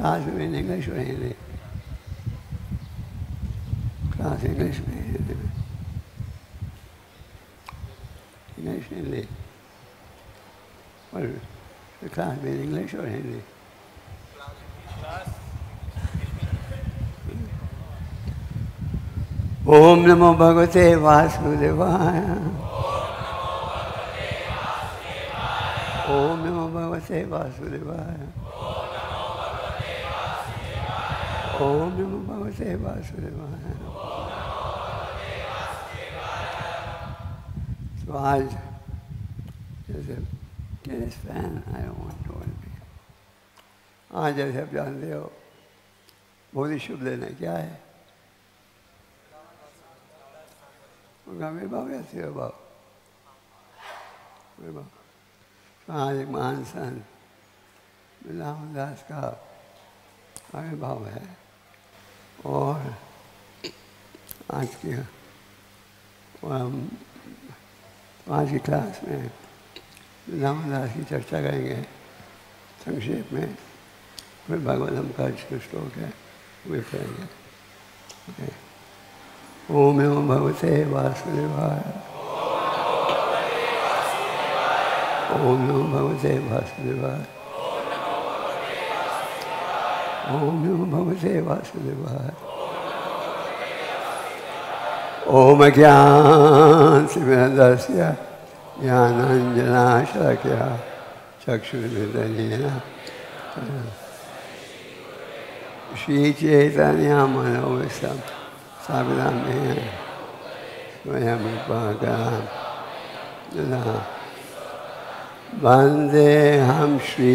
Class में English में रहे क्लास इंग्लिश में रहे इंग्लिश में ले और क्लास में इंग्लिश और हिंदी ओम नमो भगवते वासुदेवाय। ओम नमो भगवते वासुदेवाय। ओम नमो भगवते वासुदेवाय। वांट टू बी आज जैसे आप जानते हो बहुत ही शुभ है, क्या है? विभाव या सिर भाव विभाव तो आज एक महान सन बिलाम दास का आविर्भाव है। और आज की आज की क्लास में रामदास की चर्चा करेंगे। संक्षेप में फिर भगवतम का जो श्लोक है, वे करेंगे. ओम नमो भगवते वासुदेवाय। ओम नमो भगवते वासुदेवाय। ओम नमो भगवते वासुदेवाय। ओम ज्ञान सिमरदस्य ज्ञानाञ्जनाशक्या चक्षुर्मिदनेन श्रीचैतन्यमनोविषम् साविधान में स्वयं वंदे हम श्री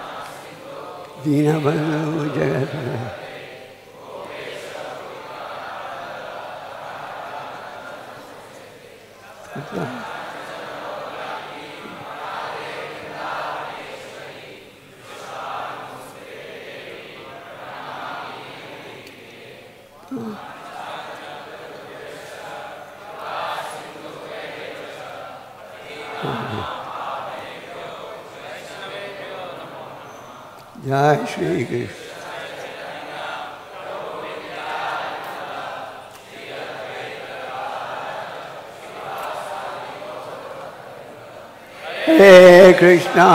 दीनबंधु जगत जय श्री कृष्ण हे कृष्णा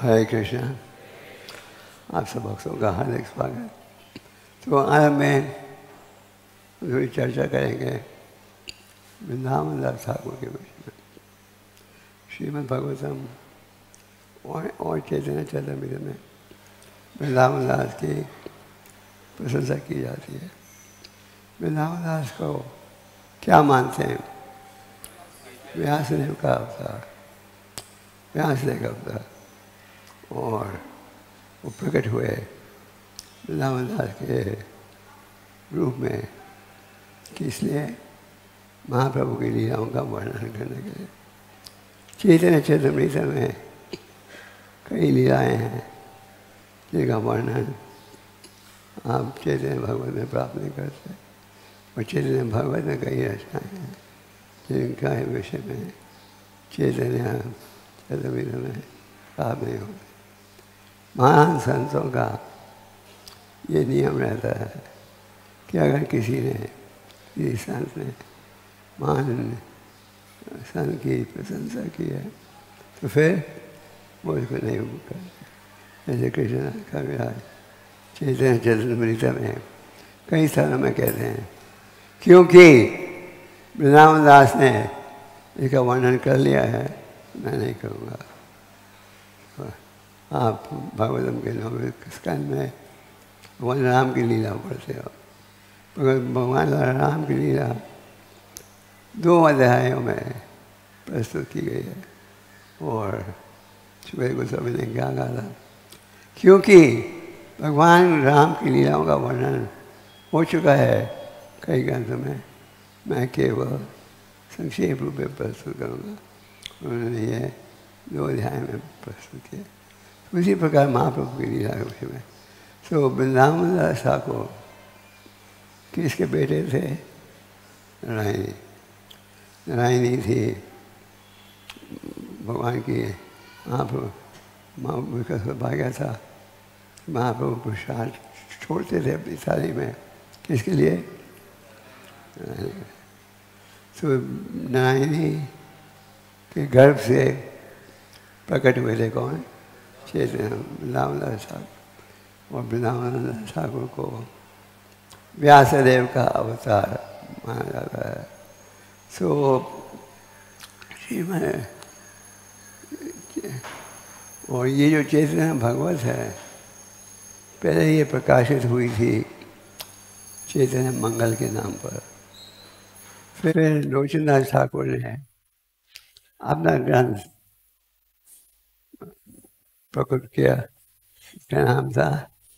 हरे कृष्ण आप सब भक्तों का हार्दिक स्वागत तो आज मैं थोड़ी चर्चा करेंगे। वृंदावन दास ठाकुर के विषय में। श्रीमद् भगवतम और और चैतन्य चैतन्य में वृंदावन दास की प्रशंसा की जाती है। वृंदावन दास को क्या मानते हैं? व्यासदेव का अवतार, व्यासदेव का अवतार। और वो प्रकट हुए वृंदावन दास के रूप में। कि इसलिए महाप्रभु की लीलाओं का वर्णन करने के लिए। चैतन्य चैतन्य में कई लीलाएँ हैं, जिनका वर्णन आप चैतन्य भगवत में प्राप्त नहीं करते। और चैतन्य भगवत में कई रचनाएँ हैं, जिनका विषय में चैतन्य चैतन्य में प्राप्त नहीं होते। महान संतों का ये नियम रहता है कि अगर किसी ने किसी संत ने महान संत की प्रशंसा की है। तो फिर वो इसको नहीं कर जैसे कृष्ण का विराज चैतन्य चैतन्य में कई स्थानों में कहते हैं, क्योंकि वृंदावन दास ने इसका वर्णन कर लिया है, मैं नहीं करूँगा। आप भागवतम के स्कंद में भगवान राम की लीला पढ़ते हो भगवान राम की लीला दो अध्यायों में प्रस्तुत की गई है और सुबह को सभी ने क्या कहा था क्योंकि भगवान राम की लीलाओं का वर्णन हो चुका है। कई ग्रंथों में मैं केवल संक्षेप रूप में प्रस्तुत करूँगा। उन्होंने ये दो अध्याय में प्रस्तुत किया, उसी प्रकार महाप्रभु की लीला के विषय में। तो वृंदावन दास किसके बेटे थे? नारायणी नारायणी थी। भगवान की महाप्रभु महाप्रभु का सौभाग्य था। महाप्रभु प्रसाद छोड़ते थे अपनी थाली में। किसके लिए? तो नारायणी के गर्भ से प्रकट हुए थे कौन? चेतन वृंदावन ठाकुर। और वृंदावन ठाकुर को व्यासदेव का अवतार माना जाता है। सो श्रीमद और ये जो चेतना भगवत है, पहले ये प्रकाशित हुई थी चैतन्य मंगल के नाम पर। फिर लोचनदास ठाकुर ने अपना ग्रंथ प्रकट किया नाम था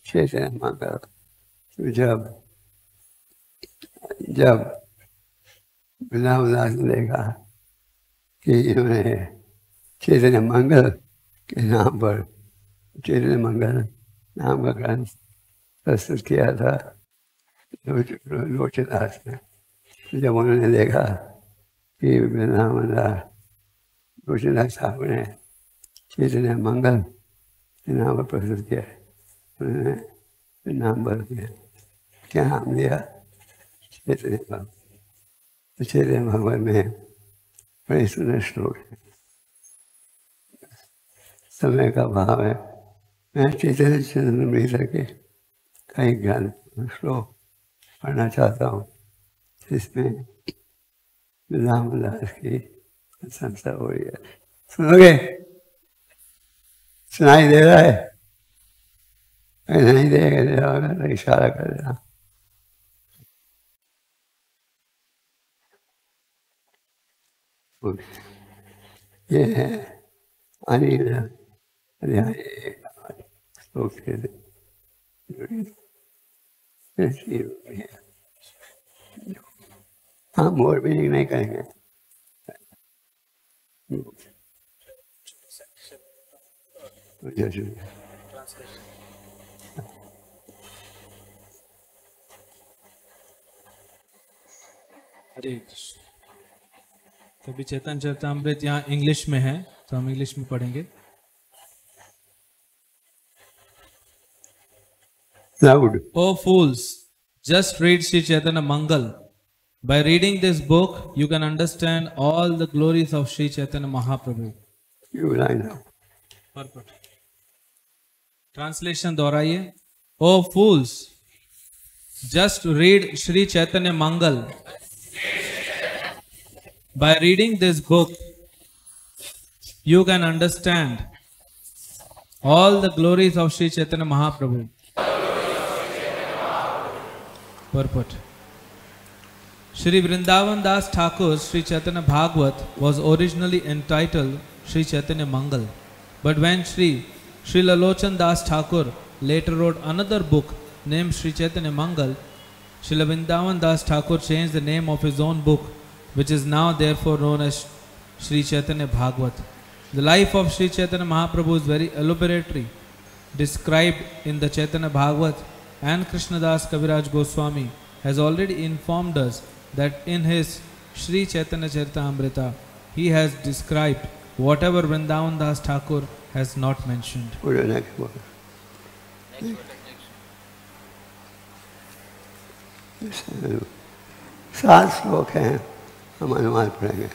चैतन्य मंगल। तो जब जब वृंदावनदास ने देखा कि इन्होंने चैतन्य मंगल के नाम पर चैतन्य मंगल नाम का ग्रंथ प्रस्तुत किया था, लोचदास ने। जब उन्होंने देखा कि वृंदावन लोचदास साहब ने चैतन्य मंगल के नाम पर प्रस्तुत किया, उन्होंने नाम बदल दिया। क्या नाम दिया? तो चैतन्य भगवान में बड़े सुंदर श्लोक है समय का भाव है मैं चैतन्य चंद्र मृत के कई ज्ञान श्लोक पढ़ना चाहता हूँ जिसमें रामदास की प्रशंसा हो रही है सुनोगे सुनाई दे रहा है नहीं देगा दे रहा तो इशारा कर देना ये है अनिल अध्याय श्लोक के हाँ मोर भी नहीं करेंगे जैसे हरे कृष्ण तो अभी चेतन चरतामृत यहाँ इंग्लिश में है तो हम इंग्लिश में पढ़ेंगे Loud. O fools, just read Sri Chaitanya Mangal. By reading this book, you can understand all the glories of Sri Chaitanya Mahaprabhu. You line up. Purport. Translation दोहराइए O fools, just read Sri Chaitanya Mangal. By reading this book, you can understand all the glories of Sri Chaitanya Mahaprabhu. Purport. Sri Vrindavan Das Thakur Sri Chaitanya Bhagwat was originally entitled Sri Chaitanya Mangal. But when Sri Sri Lalochan Das Thakur later wrote another book named Sri Chaitanya Mangal, Sri Vrindavan Das Thakur changed the name of his own book, which is now therefore known as Sri Chaitanya Bhagwat. The life of Sri Chaitanya Mahaprabhu is very elaborately described in the Chaitanya Bhagwat and Krishnadas Kaviraj Goswami has already informed us that in his Sri Chaitanya Charitamrita he has described whatever Vrindavan Das Thakur has not mentioned. Put the next one. सात श्लोक हैं हम अनुवाद पढ़ेंगे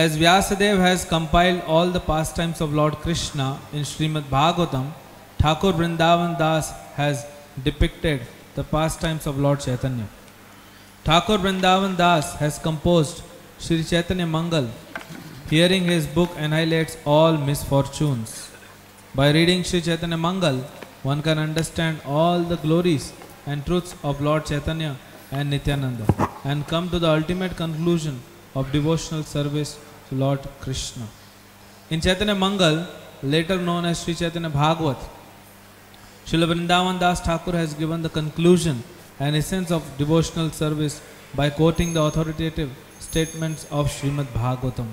As Vyasadeva has compiled all the pastimes of Lord Krishna in Srimad Bhagavatam, Thakur Vrindavan Das has depicted the pastimes of Lord Chaitanya. Thakur Vrindavan Das has composed Sri Chaitanya Mangal. Hearing his book annihilates all misfortunes. By reading Sri Chaitanya Mangal, one can understand all the glories and truths of Lord Chaitanya and Nityananda and come to the ultimate conclusion of devotional service to Lord Krishna. In Chaitanya Mangal, later known as Sri Chaitanya Bhagavat, Srila Vrindavan Das Thakur has given the conclusion and essence of devotional service by quoting the authoritative statements of Srimad Bhagavatam.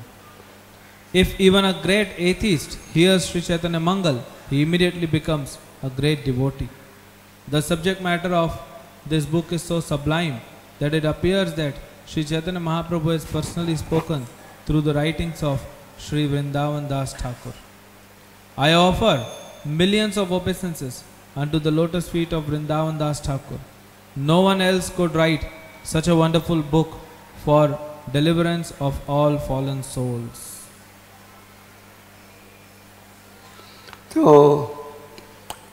If even a great atheist hears Sri Chaitanya Mangal, he immediately becomes a great devotee. The subject matter of this book is so sublime that it appears that Sri Chaitanya Mahaprabhu has personally spoken through the writings of Sri Vrindavan Das Thakur. I offer millions of obeisances unto the lotus feet of Vrindavan Das Thakur. No one else could write such a wonderful book for deliverance of all fallen souls. तो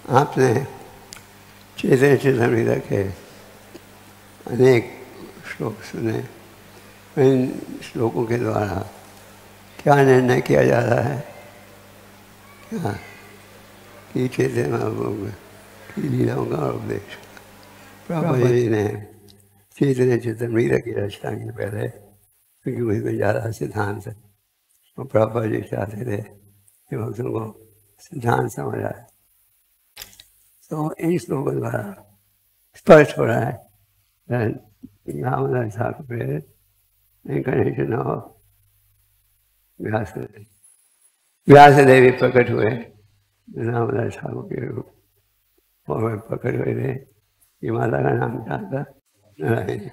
आपने चेतन चेतन के अनेक श्लोक सुने इन श्लोकों के द्वारा क्या निर्णय किया जा रहा है? क्या कि चेतन की लीलाओं का उपदेश प्रभु जी ने चेतन चेतन की रचना की पहले क्योंकि वही में ज़्यादा सिद्धांत और प्रभु जी चाहते थे कि भक्तों को सिद्धांत समझ आए। तो इन श्लोकों द्वारा स्पष्ट हो रहा है रामदास ठाकुर प्रेरित इंcarnation of व्यास व्यास देवी प्रकट हुए रामदास ठाकुर के रूप और प्रकट हुए थे कि माता का नाम क्या था नारायण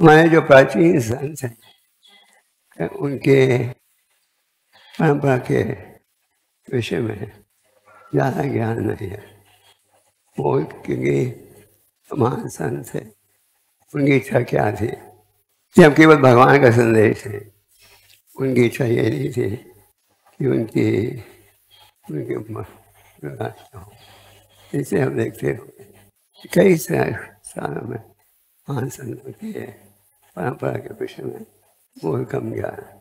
हमारे जो प्राचीन संत हैं उनके परंपरा के विषय में ज़्यादा ज्ञान नहीं है वो क्योंकि महान संत थे उनकी इच्छा क्या थी? कि हम केवल भगवान का संदेश है। उनकी इच्छा ये नहीं थी कि उनकी, उनके इसे हम देखते हो। कई सालों में महान संतों की परंपरा के विषय में बहुत कम ज्ञान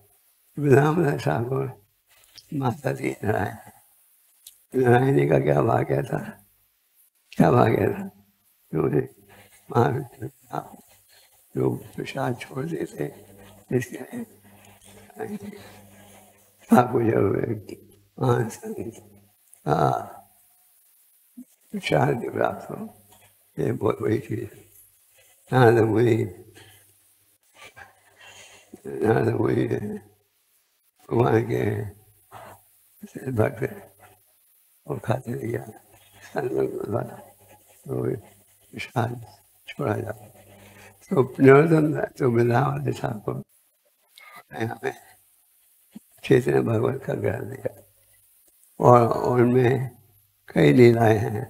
रामदास ठाकुर माता थी नारायण, नारायणी का क्या भाग्य था? क्या भाग्य था? उन्हें महाराज जो प्रसाद छोड़ देते इसके ठाकुर जब प्रसाद प्राप्त हो। ये बहुत बड़ी चीज़ नारद मुनि नारद मुनि भगवान के भक्त और खाते गया तो प्रसाद छोड़ा जाता तो नरोत्तम तो वृंदावन ठाकुर। हमें चैतन्य भगवत का ग्रहण दिया और उनमें कई लीलाएँ हैं,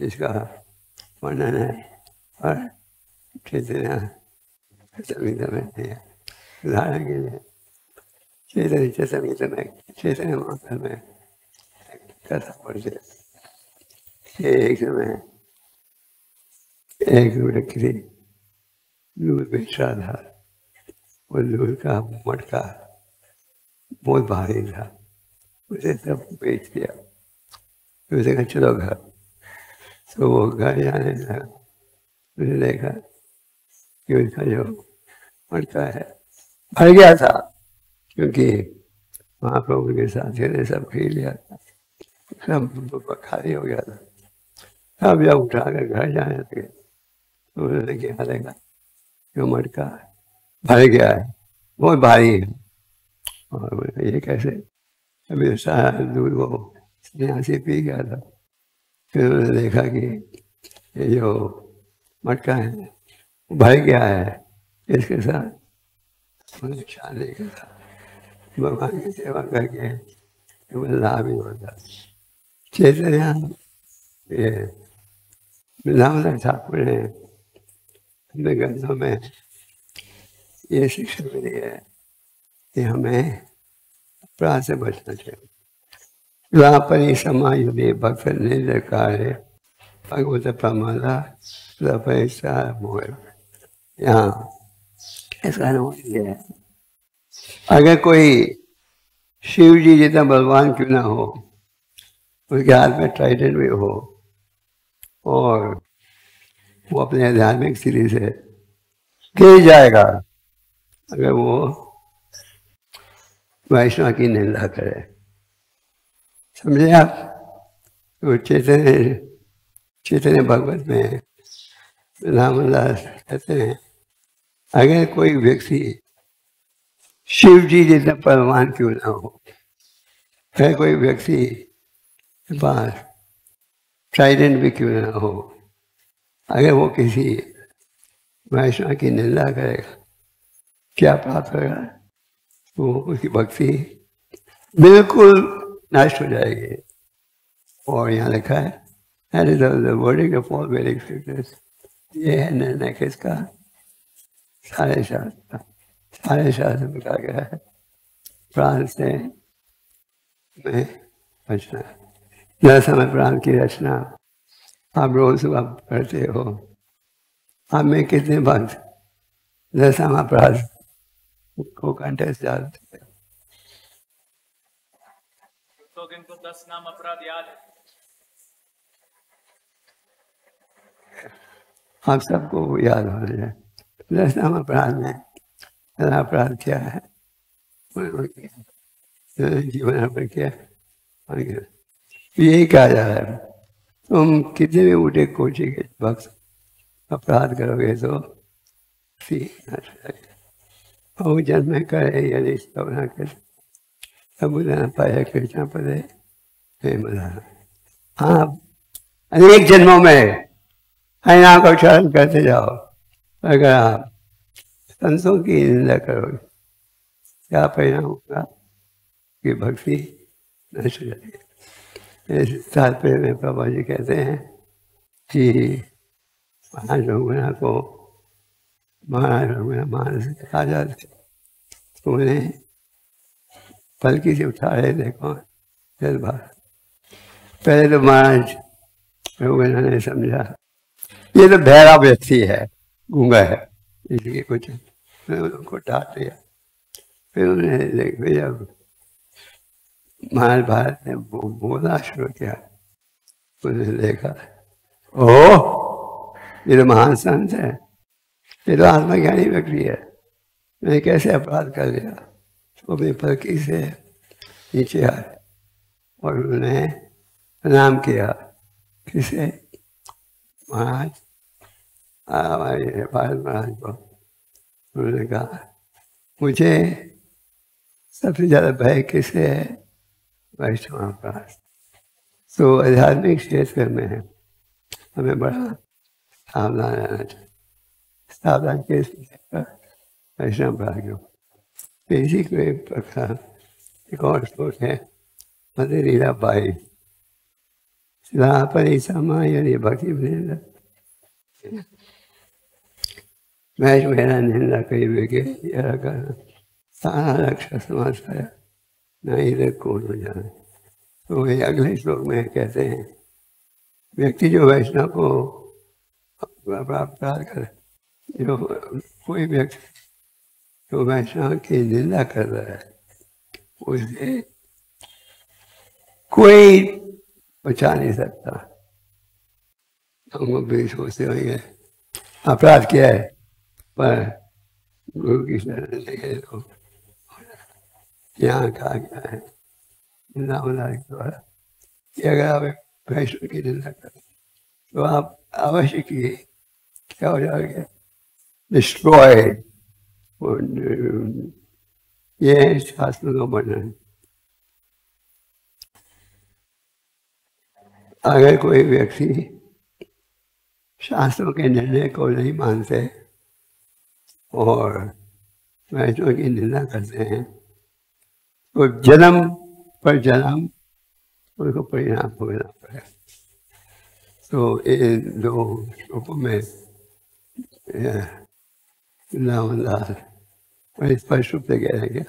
जिसका वर्णन है। और चैतन्य संहिता में दिया उदाहरण के लिए चैतन्य संहिता में चैतन्य मंत्र में कथा पढ़ते एक समय एक व्यक्ति दूध बेच रहा था वो दूध का मटका बहुत भारी था। उसे सब बेच दिया। उसे कहा, चलो घर। तो वो घर जाने लगा। उसने देखा कि उसका जो मटका है, भर गया था, क्योंकि महाप्रभु के साथी ने सब खी लिया था। सब खाली हो गया था। अब जब उठा कर घर जाने लगे तो उन्होंने क्या देखा? जो मटका भर गया है? बहुत भारी है। और ये कैसे? अभी सारा दूध वो यहाँ से पी गया था। फिर उन्होंने देखा कि ये जो मटका है, वो भर गया है? इसके साथ उन्हें शादी के साथ भगवान की सेवा करके वो लाभ ही होता। चैतन्य, ये वृंदावन ठाकुर ने अपने ग्रंथों में ये शिक्षा मिली है कि हमें अपराध से बचना चाहिए। द्वापरी समायुधि भक्त निर्कार भगवत प्रमादा मोह यहाँ ऐसा है अगर कोई शिव जी जितना बलवान क्यों ना हो उसके हाथ में ट्राइडेंट भी हो, और वो अपने आध्यात्मिक स्थिति से गिर जाएगा? अगर वो वैष्णव की निंदा करे। समझे आप? तो चैतन्य चैतन्य भगवत में रामदास कहते हैं अगर कोई व्यक्ति शिव जी जितना परमान क्यों ना हो अगर कोई व्यक्ति के पास ट्राइडेंट भी क्यों ना हो अगर वो किसी वैष्णव की निंदा करेगा। क्या प्राप्त होगा वो उसकी भक्ति बिल्कुल नष्ट हो जाएगी। और यहाँ लिखा है the wording of all Vedic scriptures. ये है निर्णय किसका? सारे शास्त्र। सारे शास्त्र में कहा गया है, प्राण से मैं बचना। जैसा मैं प्राण की रचना। आप रोज सुबह पढ़ते हो। आप में कितने भक्त? दसम अपराध को कंटेस्ट डालते तो इनको दस नाम अपराध याद है। आप सबको याद हो है। दस नाम अपराध में पहला अपराध क्या है? जीवन किया? और क्या? यही कहा जा रहा है। तुम कितने भी उठे के वक्त अपराध करोगे तो और जन्म करे यदि सब न कर। न पाए कृष्ण पदे आप अनेक जन्मों में हरिनाम का उच्चारण करते जाओ, अगर आप संतों की निंदा करोगे, क्या परिणाम होगा कि भक्ति नष्ट हो जाएगी इस तात्पर्य में बाबा जी कहते हैं कि महाराज रघुना को, महाराज रघुना मानस तो उन्हें पलकी से उठा रहे थे कौन जल बार पहले तो महाराज रघुना ने समझा, ये तो बहरा व्यक्ति है, गूँगा है, इसलिए कुछ उनको डांट दिया। फिर उन्हें देख जब महाराज भारत ने बो, बोलना शुरू किया। उन्हें देखा। ओ ये तो महान संत है। ये तो आत्मज्ञानी व्यक्ति है। मैंने कैसे अपराध कर लिया? तो अपनी पलकी से नीचे आए और उन्होंने प्रणाम किया। किसे? महाराज। हमारे भारत महाराज को। उन्होंने कहा मुझे सबसे ज़्यादा भय किसे है? वैष्णव अपराध तो आध्यात्मिक क्षेत्र में है। हमें बड़ा सावधान रहना चाहिए। सावधान किस वैष्णव तो इसी को एक प्रकार एक और श्लोक है मदे लीला बाई। पर समय यानी भक्ति में मेरा निंदा कई यह करना सारा लक्ष्य समाचार नहीं इधर कौन हो जाए तो वही अगले श्लोक में कहते हैं, व्यक्ति जो वैष्णव को प्राप्त करे जो कोई व्यक्ति जो वैष्णव की निंदा कर रहा है, उसे कोई बचा नहीं सकता। हम भी सोचते होंगे अपराध किया है, पर गुरु की शरण लेके यहाँ कहा गया है? के द्वारा कि अगर आप एक वैष्णव की निंदा करें तो आप अवश्य की क्या हो जाओगे डिस्ट्रॉयड ये है शास्त्रों का वर्णन। अगर कोई व्यक्ति शास्त्रों के निर्णय को नहीं मानते और वैष्णव की निंदा करते हैं तो जन्म पर जन्म, उनको परिणाम भोगना पड़ेगा तो इन दो रूपों में दास बड़े स्पष्ट रूप से कह रहे हैं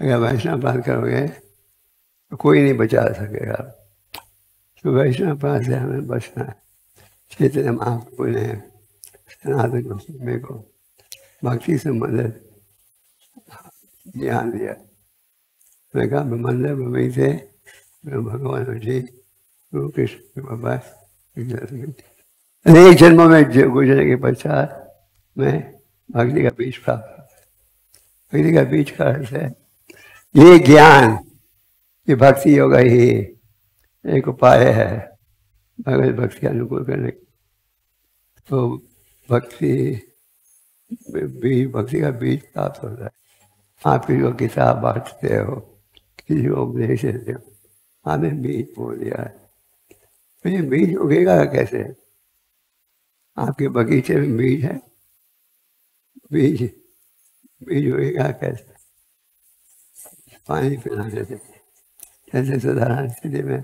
अगर वैष्णव पाठ करोगे तो कोई नहीं बचा सकेगा। तो वैष्णव पाठ से हमें बचना है। चैतन्य महाप्रभु ने सनातन गोस्वामी को भक्ति संबंधित ज्ञान दिया। मैं कहा ब्रह्मांडर ब्रह्मी थे भगवान जी गुरु कृष्ण बाबा अनेक जन्मों में गुजरने के पश्चात मैं भक्ति का बीज प्राप्त भक्ति का बीज का अर्थ है, ये ज्ञान, ये भक्ति योग ही एक उपाय है, भगवत भक्ति अनुकूल करने तो भक्ति बीज भक्ति का बीज प्राप्त होता है। आप को किताब बांटते हो किसी को उपदेश देते हो आपने बीज बोल दिया है। तो ये बीज उगेगा कैसे? आपके बगीचे में बीज है। बीज बीज उगेगा कैसे? पानी पिलाने से, जैसे साधारण स्थिति में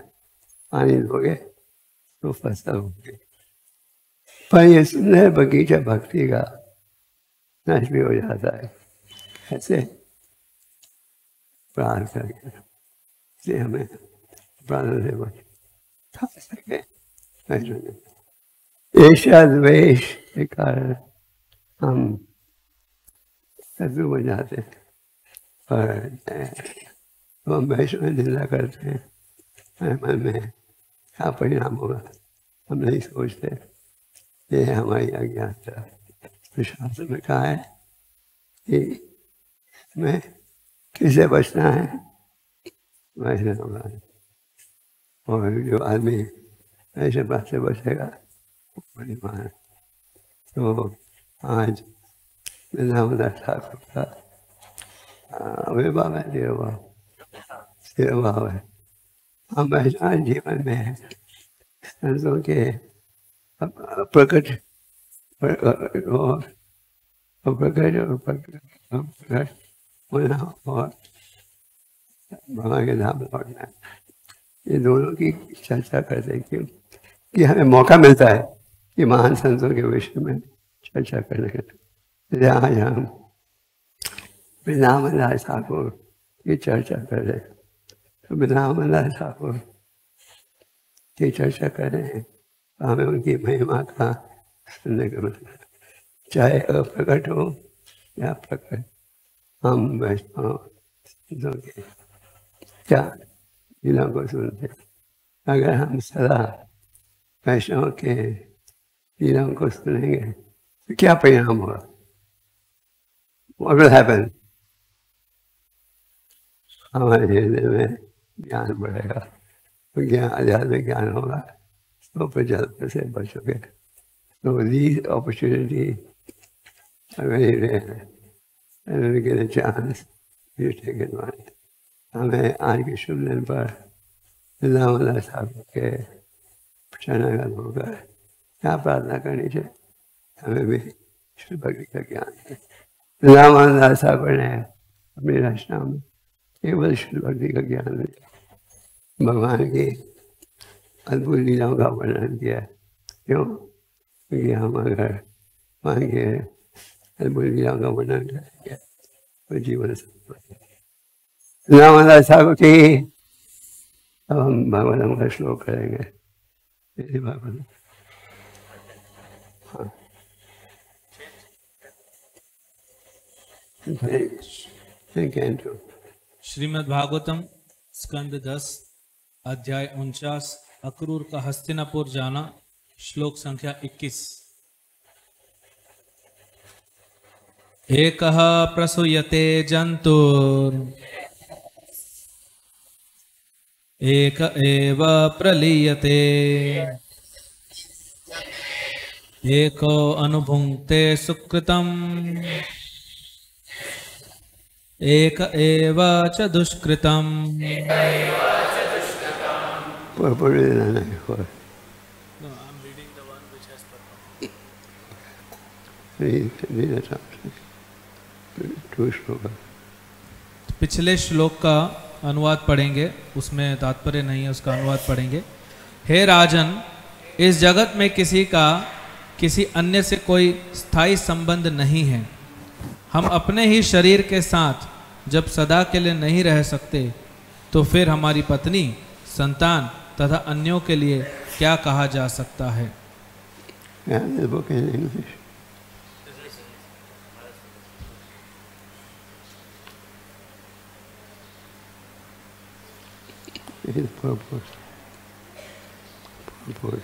पानी दोगे तो फ़सल होगी। पर ये सुंदर बगीचा भक्ति का नष्ट भी हो जाता है। ऐसे प्राण करके। इसलिए हमें प्राण से बच सके ऐसा द्वेष के कारण हम शत्रु बन जाते हैं। और हम वैष्णव निंदा करते हैं। मन में क्या परिणाम होगा, हम नहीं सोचते। ये हमारी अज्ञानता तो में कहा है कि मैं किसे बचना है? वैष्णव होगा और जो आदमी ऐसे बात से बचेगा, बड़ी मान तो आज वृंदावन ठाकुर का आविर्भाव है देवभाव देवभाव है। हम ऐसा जीवन में संतों के प्रकट, और प्रकट और प्रकट होना और भगवान के धाम लौटना ये दोनों की चर्चा करते हैं। क्यों कि हमें मौका मिलता है कि महान संतों के विषय में चर्चा करने का। आज हम वृंदावन राज ठाकुर की चर्चा कर रहे हैं। तो वृंदावन राज ठाकुर की चर्चा कर रहे हैं। तो हमें उनकी महिमा का सुनने को मिलता चाहे अप्रकट हो या प्रकट हम वैष्णव के क्या लीला को? सुनते अगर हम सदा वैष्णव के लीला को सुनेंगे तो क्या परिणाम होगा? What will happen? हमारे हृदय में ज्ञान बढ़ेगा। तो ज्ञान आध्यात्मिक ज्ञान होगा। तो प्रजल से बचोगे। तो opportunity are very rare and we get a chance you take advantage हमें आज के शुभ दिन पर वृंदावन साहब के शरणागत होकर क्या प्रार्थना करनी चाहिए हमें भी शुभ भक्ति का ज्ञान है वृंदावन साहब ने अपनी रचना में केवल शुद्ध भक्ति का ज्ञान दिया भगवान की अद्भुत लीलाओं का वर्णन किया क्यों क्योंकि हम अगर भगवान के जीवन रामदास साहब की अब हम भगवान का श्लोक करेंगे भगवान हाँ. श्रीमद् भागवतम स्कंद दस अध्याय उनचास अक्रूर का हस्तिनापुर जाना श्लोक संख्या इक्कीस एक प्रसूयते जंतुर एक एव प्रलीयते एको अनुभुङ्क्ते सुकृतम् एक एव च दुष्कृतम् Put, put it in there. Put. Read, read the translation. पिछले श्लोक का अनुवाद पढ़ेंगे, उसमें तात्पर्य नहीं है, उसका अनुवाद पढ़ेंगे। हे राजन, इस जगत में किसी का किसी अन्य से कोई स्थायी संबंध नहीं है। हम अपने ही शरीर के साथ जब सदा के लिए नहीं रह सकते तो फिर हमारी पत्नी, संतान तथा अन्यों के लिए क्या कहा जा सकता है? Read the purport. Purport.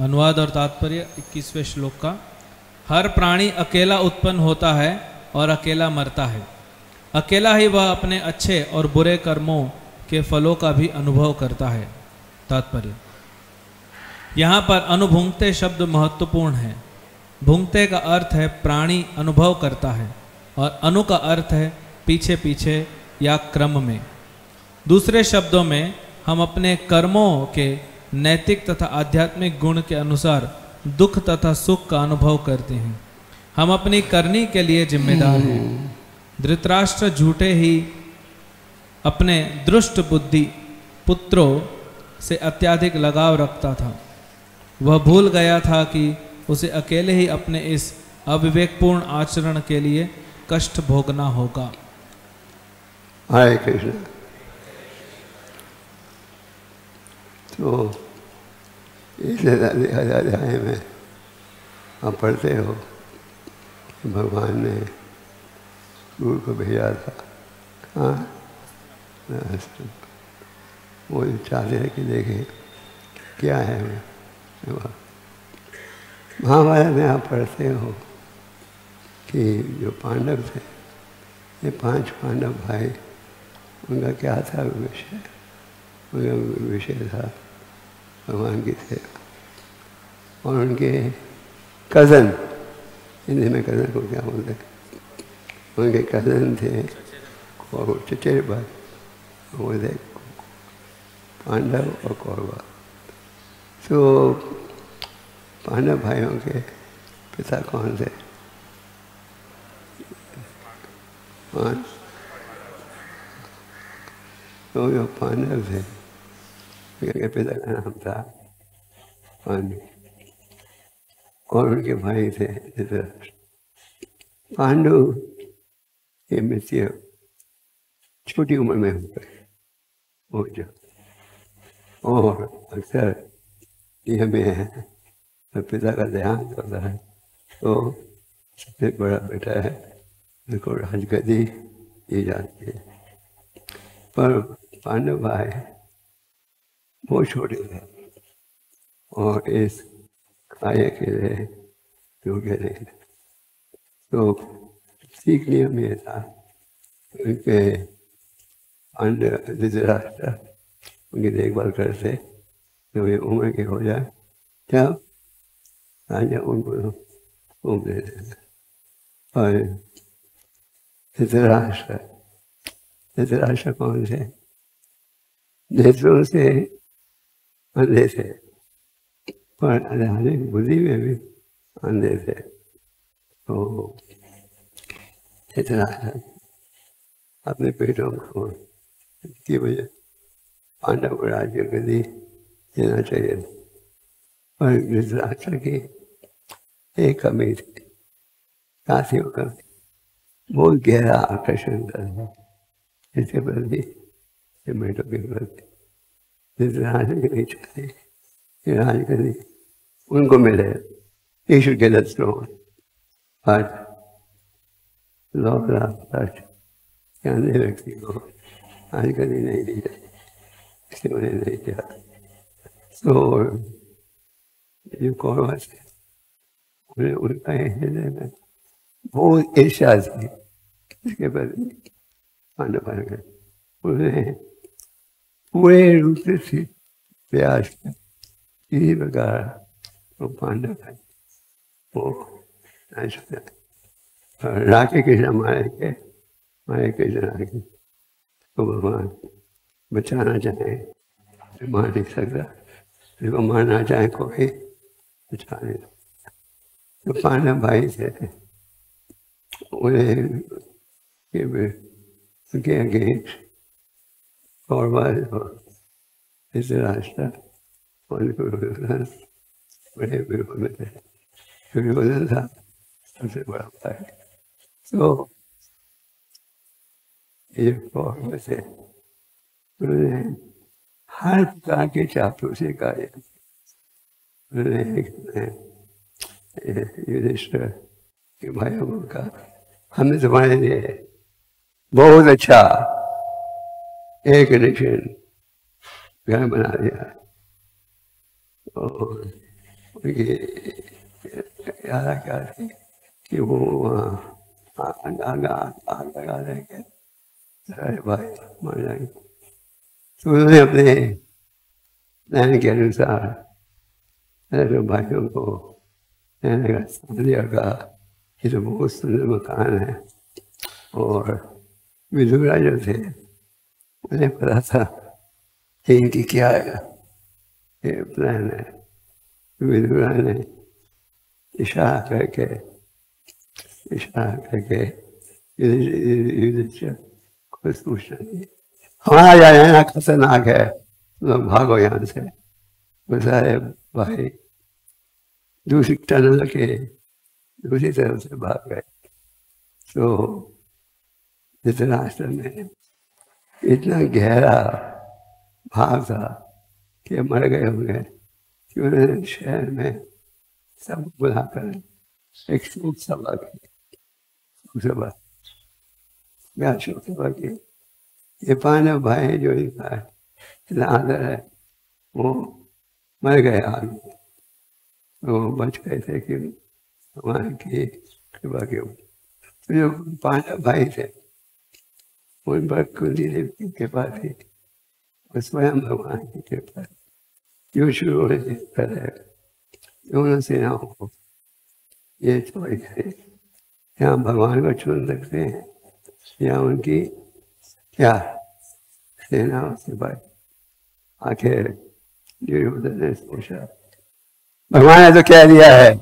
अनुवाद और तात्पर्य 21वें श्लोक का। हर प्राणी अकेला उत्पन्न होता है और अकेला मरता है। अकेला ही वह अपने अच्छे और बुरे कर्मों के फलों का भी अनुभव करता है। तात्पर्य। यहाँ पर अनुभुंगते शब्द महत्वपूर्ण है। भुंगते का अर्थ है प्राणी अनुभव करता है और अनु का अर्थ है पीछे पीछे या क्रम में। दूसरे शब्दों में, हम अपने कर्मों के नैतिक तथा आध्यात्मिक गुण के अनुसार दुख तथा सुख का अनुभव करते हैं। हम अपनी करनी के लिए जिम्मेदार हैं। धृतराष्ट्र झूठे ही अपने दृष्ट बुद्धि पुत्रों से अत्याधिक लगाव रखता था। वह भूल गया था कि उसे अकेले ही अपने इस अविवेकपूर्ण आचरण के लिए कष्ट भोगना होगा। हरे कृष्ण तो इसलिए अध्याय में, आप पढ़ते हो भगवान ने सूर को भेजा था। हाँ। वो चाहते हैं कि देखें, क्या है महाभारत में आप पढ़ते हो कि जो पांडव थे, ये पाँच पांडव भाई उनका क्या था विषय? उनका विषय था भगवान की सेवा। और उनके कज़न हिंदी में कज़न को क्या बोलते उनके कज़न थे और चचेरे भाई वो थे पांडव और कौरवा। तो पांडव भाइयों के पिता कौन थे? पाँच तो जो पांडव थे उनके पिता का नाम था। पांडु और उनके भाई थे? पांडु की मृत्यु छोटी उम्र में हो। वो जो, और अक्सर ये हमें है। तो पिता का देहांत होता है। तो सबसे बड़ा बेटा है उनको राजगदी दी जाती है। पर पांडव भाई। बहुत छोटे थे और इस कार्य के लिए नहीं थे तो सीख लिया ये था उनके अन्य धृतराष्ट्र उनकी देखभाल करते तो ये उम्र के हो जाए। क्या? राजा उनको घूम देते। थे और धृतराष्ट्र धृतराष्ट्र कौन थे नेत्रों से अंधे थे पर आध्यात्मिक बुद्धि में भी अंधे थे तो धृतराष्ट्र अपने पेटों को की वजह पांडव को राज्य गति देना चाहिए। पर धृतराष्ट्र की एक कमी थी साथियों का बहुत गहरा आकर्षण करता इसके प्रति प्रति धृतराष्ट्र की नहीं चाहती कि राजगति उनको मिले। ईश्वर के दस्तों बट लॉ ज्ञानी व्यक्ति को राजगति नहीं दी इसलिए उन्हें नहीं किया तो जो कौरवा थे उन्हें उनका हृदय में बहुत ईर्षा थी इसके प्रति पांडव उन्हें पूरे रूप से प्रयास किया इसी प्रकार वो पांडव है वो राखे कृष्ण मारे के मारे कृष्ण राखे तो भगवान बचाना चाहे, मार नहीं सकता। जिसको मारना चाहे, कोई बचा नहीं तो पांडव भाई थे, उन्हें उनके अगेंस्ट और धृतराष्ट्र और दुर्योधन बड़े विरोध थे दुर्योधन था, सबसे बड़ा भाई तो ये कौरव थे उन्होंने हर प्रकार के चापलूसी कार्य उन्होंने युधिष्ठिर के भाइयों को हमने तुम्हारे लिए बहुत अच्छा। एक एडिशन घर बना दिया। और उनकी यादा क्या थी कि वो वहाँ आग लगा देंगे सारे भाई, मर जाएँगे। तो उन्होंने अपने प्लान के अनुसार मेरे भाइयों को मैंने का दिया कहा ये तो बहुत सुंदर मकान है। और विधुरा जो थे उन्हें पता था कि इनकी क्या है प्लान है। विधुरा ने इशारा करके इशारा करके युधिष्ठिर को सूचना दी हमारा जाना खतरनाक है। लोग भागो यहाँ से। सारे भाई। दूसरी टनल के दूसरी तरफ़ से भाग गए। तो धृतराष्ट्र में इतना गहरा भाव था कि मर गए होंगे कि उन्होंने शहर में सब बुलाकर एक शोक सभा की। शोक सभा। क्या शोक सभा की? ये पांडव भाई जो इनका इतना आदर है, वो मर गए आगे। तो बच गए थे कि भगवान की कृपा के तो जो पांडव भाई थे पर कुंदी देवी की कृपा थी और स्वयं भगवान की कृपा जो शुरू होने से पहले दोनों सेनाओं को ये चॉइस है। या भगवान को चुन सकते हैं। या उनकी क्या सेनाओं से भाई आखिर दुर्योधन ने सोचा भगवान ने तो कह दिया है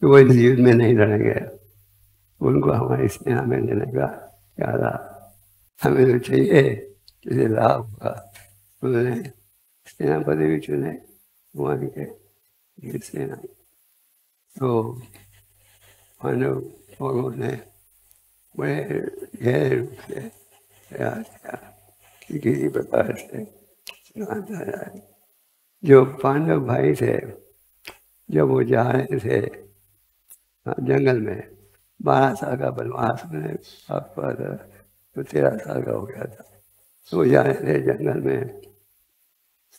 कि वो इस युद्ध में नहीं लड़ेंगे। उनको हमारी सेना में लेने का क्या था हमें तो चाहिए जिसे लाभ होगा उन्होंने सेनापति भी चुने भगवान के सेना तो मानव लोगों ने बड़े गहरे रूप से प्रयास किया कि किसी प्रकार से चुनाता जाए जो पांडव भाई थे, जब वो जा रहे थे, जंगल में, बारह साल का बनवास में तो तेरह साल का हो गया था तो जा रहे थे जंगल में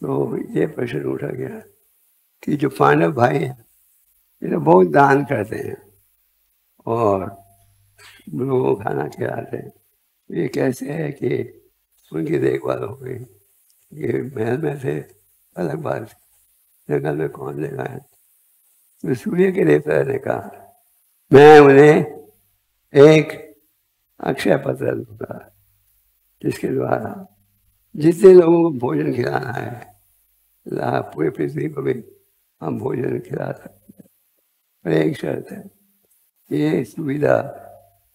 तो ये प्रश्न उठा गया कि जो पांडव भाई हैं ये तो बहुत दान करते हैं और लोगों को खाना खिलाते हैं ये कैसे है कि उनकी देखभाल हो गई ये महल में थे अलग बात जंगल में कौन लेगा है तो सूर्य के देवता ने कहा मैं उन्हें एक अक्षय पत्र दूँगा जिसके द्वारा जितने लोगों को भोजन खिलाना है पूरे पृथ्वी को भी हम भोजन खिला सकते हैं। पर एक शर्त है। ये सुविधा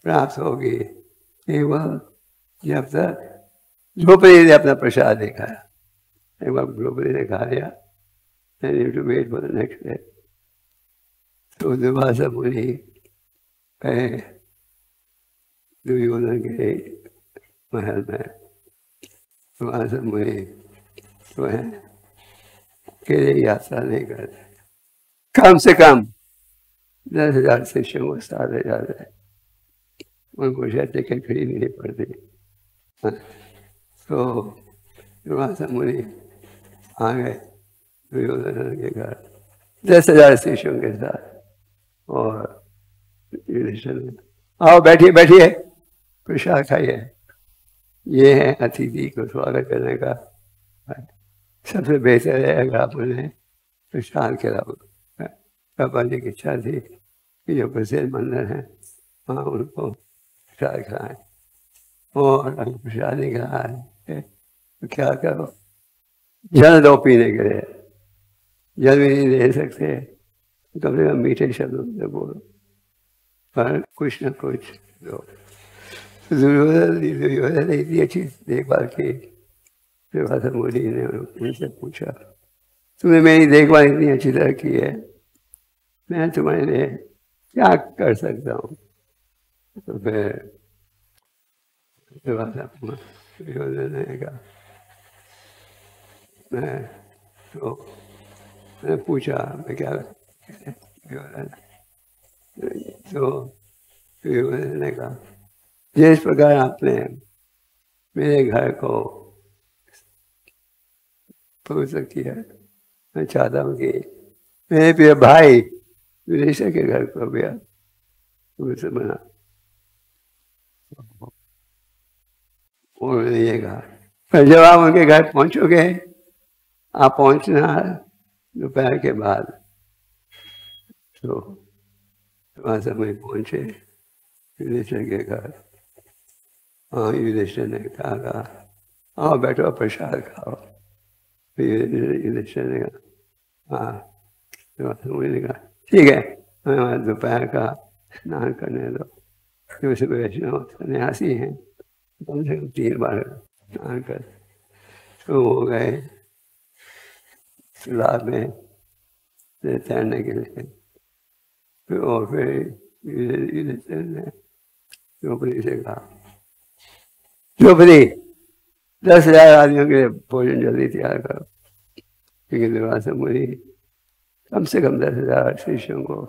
प्राप्त होगी केवल जब तक द्रौपदी ने अपना प्रसाद दिखाया एक बार द्रौपदी ने खा लिया। To wait for the next day तो दुर्वासा मुनि कहे दुर्योधन के महल में वहाँ से मुनि तो है अकेले यात्रा नहीं करते कम से कम दस हज़ार शिष्यों को सात हज़ार। है उनको शायद टिकट खरीदनी पड़ती तो दुर्वासा मुनि आ गए दुर्योधन के घर। दस हज़ार शिष्यों के साथ और आओ, बैठिए बैठिए। प्रसाद खाइए ये है अतिथि को स्वागत करने का। सबसे बेहतर है अगर आप उन्हें प्रसाद खिलाओ पापा जी की इच्छा थी कि जो प्रसिद्ध मंदिर हैं, वहाँ उनको प्रसाद खिलाएँ। और अगर प्रसाद नहीं खिला है तो क्या करो? जल दो पीने के लिए। जल भी नहीं दे सकते। से कम मीठे शब्दों से बोलो। पर कुछ न कुछ दो। दुर्योधन दुर्योधन ने इतनी अच्छी देखभाल की फिर भाषा मोदी ने उनसे पूछा तुमने मेरी देखभाल इतनी अच्छी तरह की है मैं तुम्हारे लिए क्या कर सकता हूँ तो फिर दुर्योधन ने कहा मैं तो पूछा मैं क्या तो ने कहा जिस प्रकार आपने मेरे घर को पवित्र किया मैं चाहता हूँ कि मेरे प्रिय भाई विदेशा के घर को गया उनसे बना। उन्होंने ये कहा। पर जब आप उनके घर पहुंचोगे, आप पहुँचना दोपहर के बाद। तो वहाँ से मैं पहुँचे युधिष्ठिर के घर। हाँ युधिष्ठिर ने कहा कहा आओ बैठो प्रसाद खाओ। युधिष्ठिर ने कहा हाँ ने कहा। ठीक है, हमें दोपहर का स्नान करने दो। जो वैष्णव सन्यासी हैं? कम से कम तीन बार स्नान कर तो हो गए? तालाब में तैरने के लिए। फिर और फिर ने द्रौपदी से कहा? द्रौपदी दस हज़ार आदमियों के लिए भोजन जल्दी तैयार करो। क्योंकि दुर्वासा मुनि कम से कम दस हज़ार शिष्यों को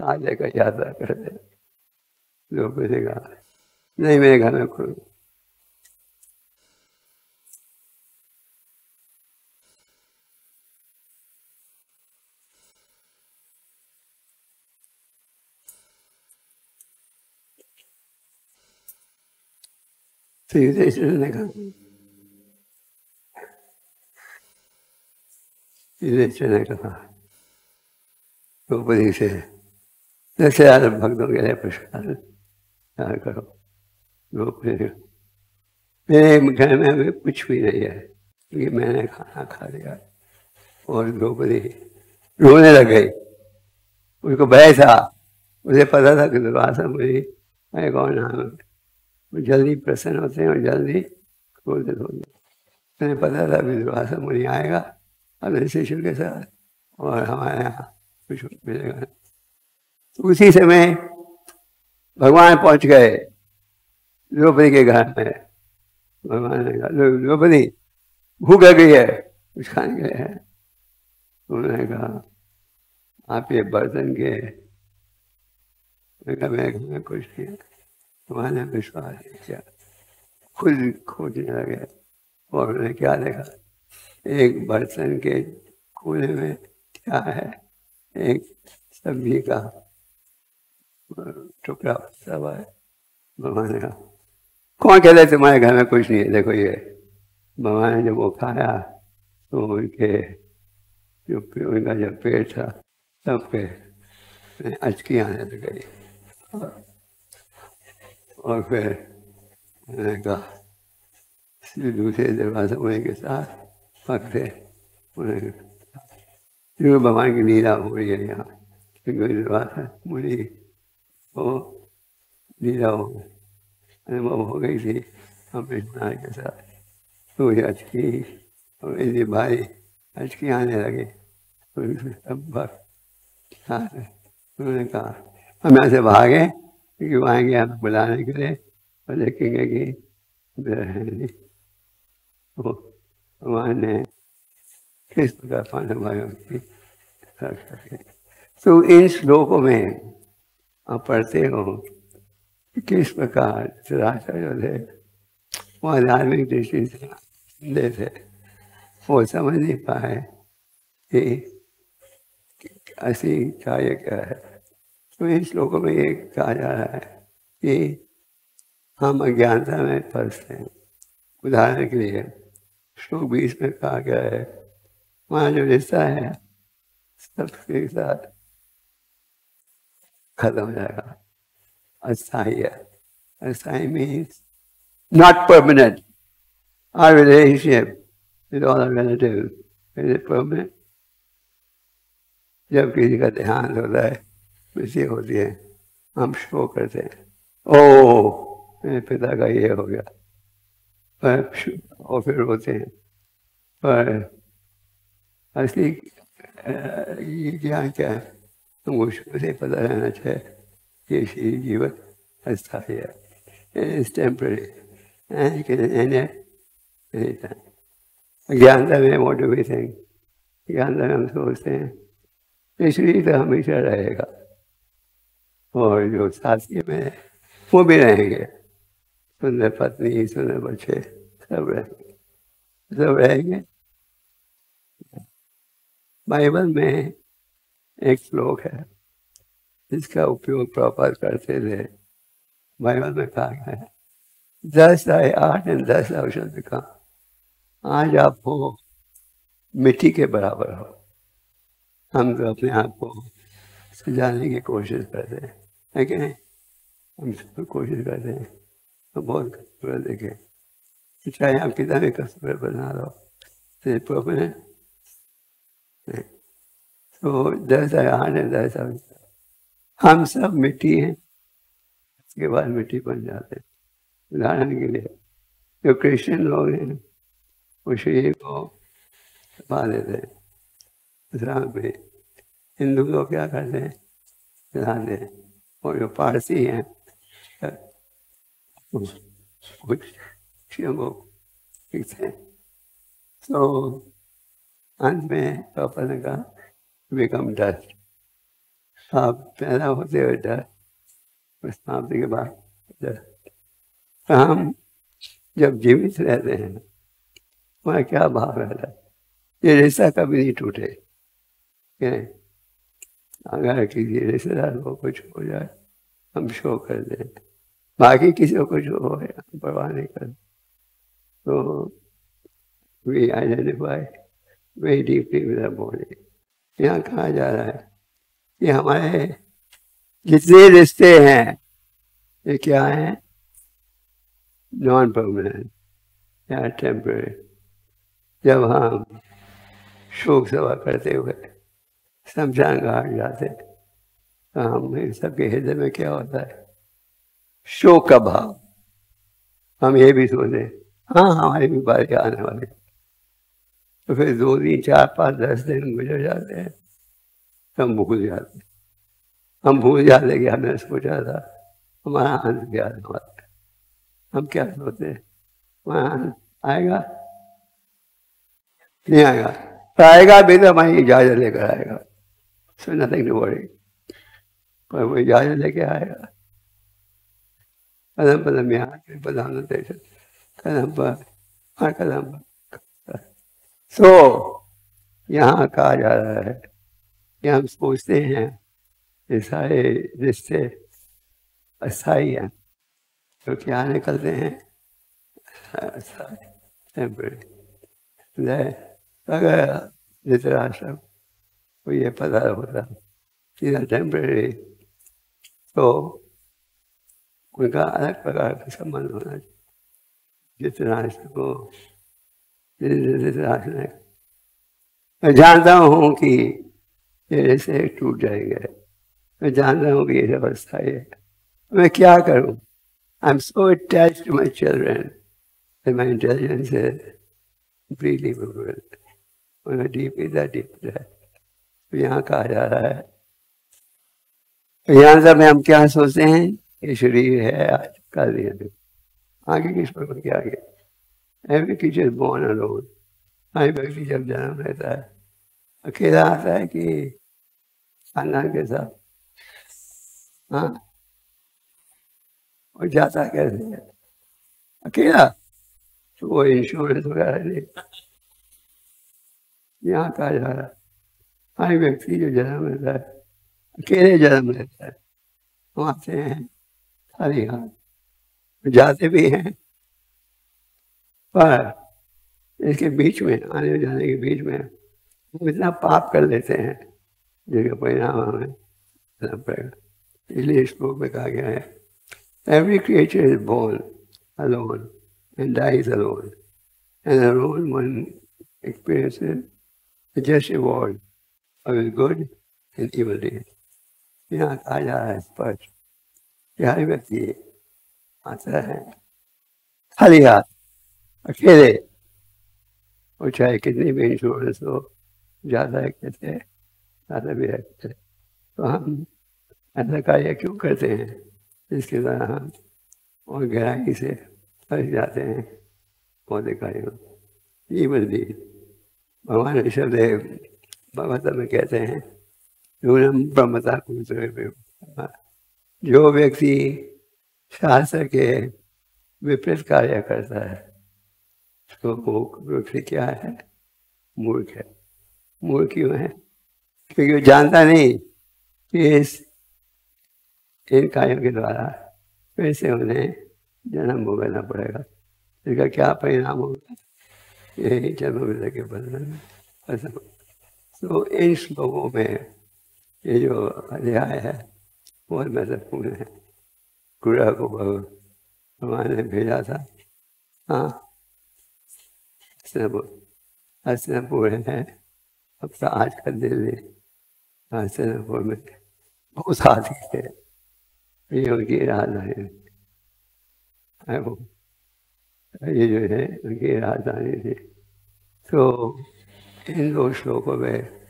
साथ लेकर यात्रा करते द्रौपदी कहा नहीं, मेरे घर में कोई तो युधिष्ठिर ने कहा युधिष्ठिर ने कहा द्रौपदी से दस हज़ार भक्तों के लिए प्रसाद तैयार करो द्रौपदी मेरे घर में अभी कुछ भी नहीं है क्योंकि मैंने खाना खा लिया और द्रौपदी रोने लग गई उसको भय था उसे पता था कि दुर्वासा मुझे मैं कौन नाम वो जल्दी प्रसन्न होते हैं और जल्दी होते हैं। मैंने पता था विद्वासा मुनि आएगा अपने शिष्य के साथ और हमारे यहाँ कुछ मिलेगा। तो उसी समय भगवान पहुँच गए द्रौपदी के घर में। भगवान ने कहा द्रौपदी, भूख लग गई है, कुछ खाने लिए है? उन्होंने कहा, आप ये बर्तन के मेरे घर में कुछ नहीं है। तुम्हारे विश्वास किया? खुद खोजने लगे और उन्होंने क्या देखा? एक बर्तन के कोने में क्या है? एक सब्ज़ी का टुकड़ा सब है। भगवान ने कहा, कौन कहते तुम्हारे घर में कुछ नहीं है? देखो ये, भगवान ने जब वो खाया तो उनके, जो उनका जब पेट था, तब पे अचकी आने लग गई और फिर मैंने कहा दूसरे दरवाजे उन्हीं के साथ पकड़े उन्हें जो भगवान की लीला हो रही है यहाँ क्योंकि दरवाज़ा मुझे वो लीला हो अनुभव हो गई थी अपने नाय के साथ। तो ये अचकी और इसी भाई अचकी आने लगे तो सब उन्होंने कहा हम यहाँ से भागे क्योंकि वो आएँगे आप बुलाने के लिए, और देखेंगे कि भगवान ने किस प्रकार की तो इन श्लोकों में आप पढ़ते हो किस प्रकार राजा जो थे वो धार्मिक दृष्टि से दे थे। वो समझ नहीं पाए कि ऐसी कार्य क्या है। तो इन श्लोकों में ये कहा जा रहा है कि हम अज्ञानता में फंसते हैं। उदाहरण के लिए, श्लोक बीस में कहा गया है, वहाँ जो रिश्ता है, सबके साथ खत्म हो जाएगा। अस्थाई है। अस्थाई means not permanent our relationship with all our relatives is it जब किसी का ध्यान होता है खुशी होती है। हम शो करते हैं। ओ मेरे पिता का ये हो गया। पर और फिर रोते हैं, पर असली ये ज्ञान क्या? है हमको शुरू से पता रहना चाहिए कि शरीर जीवन अस्थायी है। इज़ टेम्पररी ज्ञानता में मोटिव ज्ञानता में हम सोचते हैं ये शरीर तो हमेशा रहेगा। और जो साथी में वो भी रहेंगे। सुंदर पत्नी, सुंदर बच्चे, सब रहेंगे। सब रहेंगे। बाइबल में एक श्लोक है, जिसका उपयोग प्रॉपर करते थे बाइबल में कहा है, दस आए आठ एंड दस औषध का। आज आप हो मिट्टी के बराबर हो। हम तो अपने आप को सजाने की कोशिश करते हैं। है कि हम सब कोशिश करते हैं। तो बहुत खूबसूरत देखे चाहे आप कितना भी खूबसूरत बना लो सिर्फ़ तो दस आठ है दस हम सब मिट्टी हैं। उसके बाद मिट्टी बन जाते हैं। उदाहरण के लिए, जो क्रिश्चियन लोग हैं वो शरीर को छपा देते हैं। हिंदू लोग क्या करते हैं? हैं। और जो पारसी हैं कुछ को लिखते तो अंत में पापा ने कहा बिकम डस्ट आप पैदा होते हुए डस्ट समाप्ति के बाद डस्ट तो हम जब जीवित रहते हैं, वहाँ क्या भाव रहता है? ये रिश्ता कभी नहीं टूटे। अगर किसी रिश्तेदार को कुछ हो जाए। हम शो कर दें बाकी किसी को कुछ हो परवाह नहीं कर तो we identify very deeply with body यहाँ कहा जा रहा है? कि हमारे जितने रिश्ते हैं, ये क्या है? नॉन परमानेंट या टेम्पररी जब हम शोक सभा करते हुए शमशान घाट जाते तो हम सबके हृदय में क्या होता है? शोक का भाव। हम ये भी सोचे हाँ हमारी भी बारी आने वाली। तो फिर दो दिन, चार, पाँच, दस दिन गुजर जाते हैं तो हम भूल जाते हम भूल जाते कि हमने सोचा था, हमारा अंत क्या वाला है हम क्या सोचते हैं? हमारा आएगा? नहीं आएगा। तो आएगा भी तो हमारी इजाज़त लेकर आएगा। सो नथिंग टू वरी पर वो इजाज़त लेके आएगा कदम कदम यहाँ के प्रधानमंत्री कदम पर हर कदम सो यहाँ कहा जा रहा है कि हम सोचते हैं, ये सारे रिश्ते अस्थाई हैं। तो क्या निकलते हैं? अगर धृतराष्ट्र को ये पता होता सीधा टेम्परेरी तो उनका अलग प्रकार का संबंध होना चाहिए धृतराष्ट्र को धृतराष्ट्र ने मैं जानता हूँ कि ये ऐसे टूट जाएँगे मैं जानता हूँ कि ये अवस्था है मैं क्या करूँ I am so attach to my children my intelligence है डीप इधर डीप है तो यहाँ कहा जा रहा है। तो यहाँ सब हम क्या सोचते हैं? ये शरीर है आज कर दिया आगे किस पर क्या आगे? एवरी टीचर बोर्न अलोन हर व्यक्ति जब जन्म रहता है, अकेला आता है कि खानदान के साथ? हाँ? और जाता कैसे है? अकेला? तो वो इंश्योरेंस वगैरह ले। यहाँ कहा जा रहा है। हर व्यक्ति जो जन्म लेता है। अकेले जन्म लेता है। हम आते हैं खाली हाथ जाते भी हैं। पर इसके बीच में, आने जाने के बीच में हम इतना पाप कर लेते हैं जिसका परिणाम हमें करना पड़ेगा। इसलिए इस में कहा गया है every creature is born alone and dies alone. And alone one experiences the just reward his good and evil deeds. यहाँ कहा जा रहा है स्पष्ट कि हर व्यक्ति आता है खाली हाथ अकेले और चाहे कितनी भी इंश्योरेंस हो ज़्यादा है कहते हैं ज़्यादा भी हैं तो हम ऐसा कार्य क्यों करते हैं? इसके द्वारा हम और गहराई से फंस जाते हैं पौधे का जीवन भी भगवान ऋषभदेव भगवत में कहते हैं। नूनम ब्रह्मता जो व्यक्ति शास्त्र के विपरीत कार्य करता है वो व्यक्ति क्या है? मूर्ख है। मूर्ख क्यों है? क्योंकि वो जानता नहीं कि इस, इन कार्यों के द्वारा फिर से उन्हें जन्म भोगना पड़ेगा। इसका क्या परिणाम होगा? यही जन्म के बंधन में तो इन श्लोकों में ये जो अध्याय है, बहुत महत्वपूर्ण है। गुड़ा को भगवान ने भेजा था। हाँ। हसनपुर है। अब तो आज का दिल्ली हसनपुर में बहुत आदमी थे। ये उनकी राजधानी। है वो ये जो है उनकी राजधानी थी। तो इन दो श्लोकों में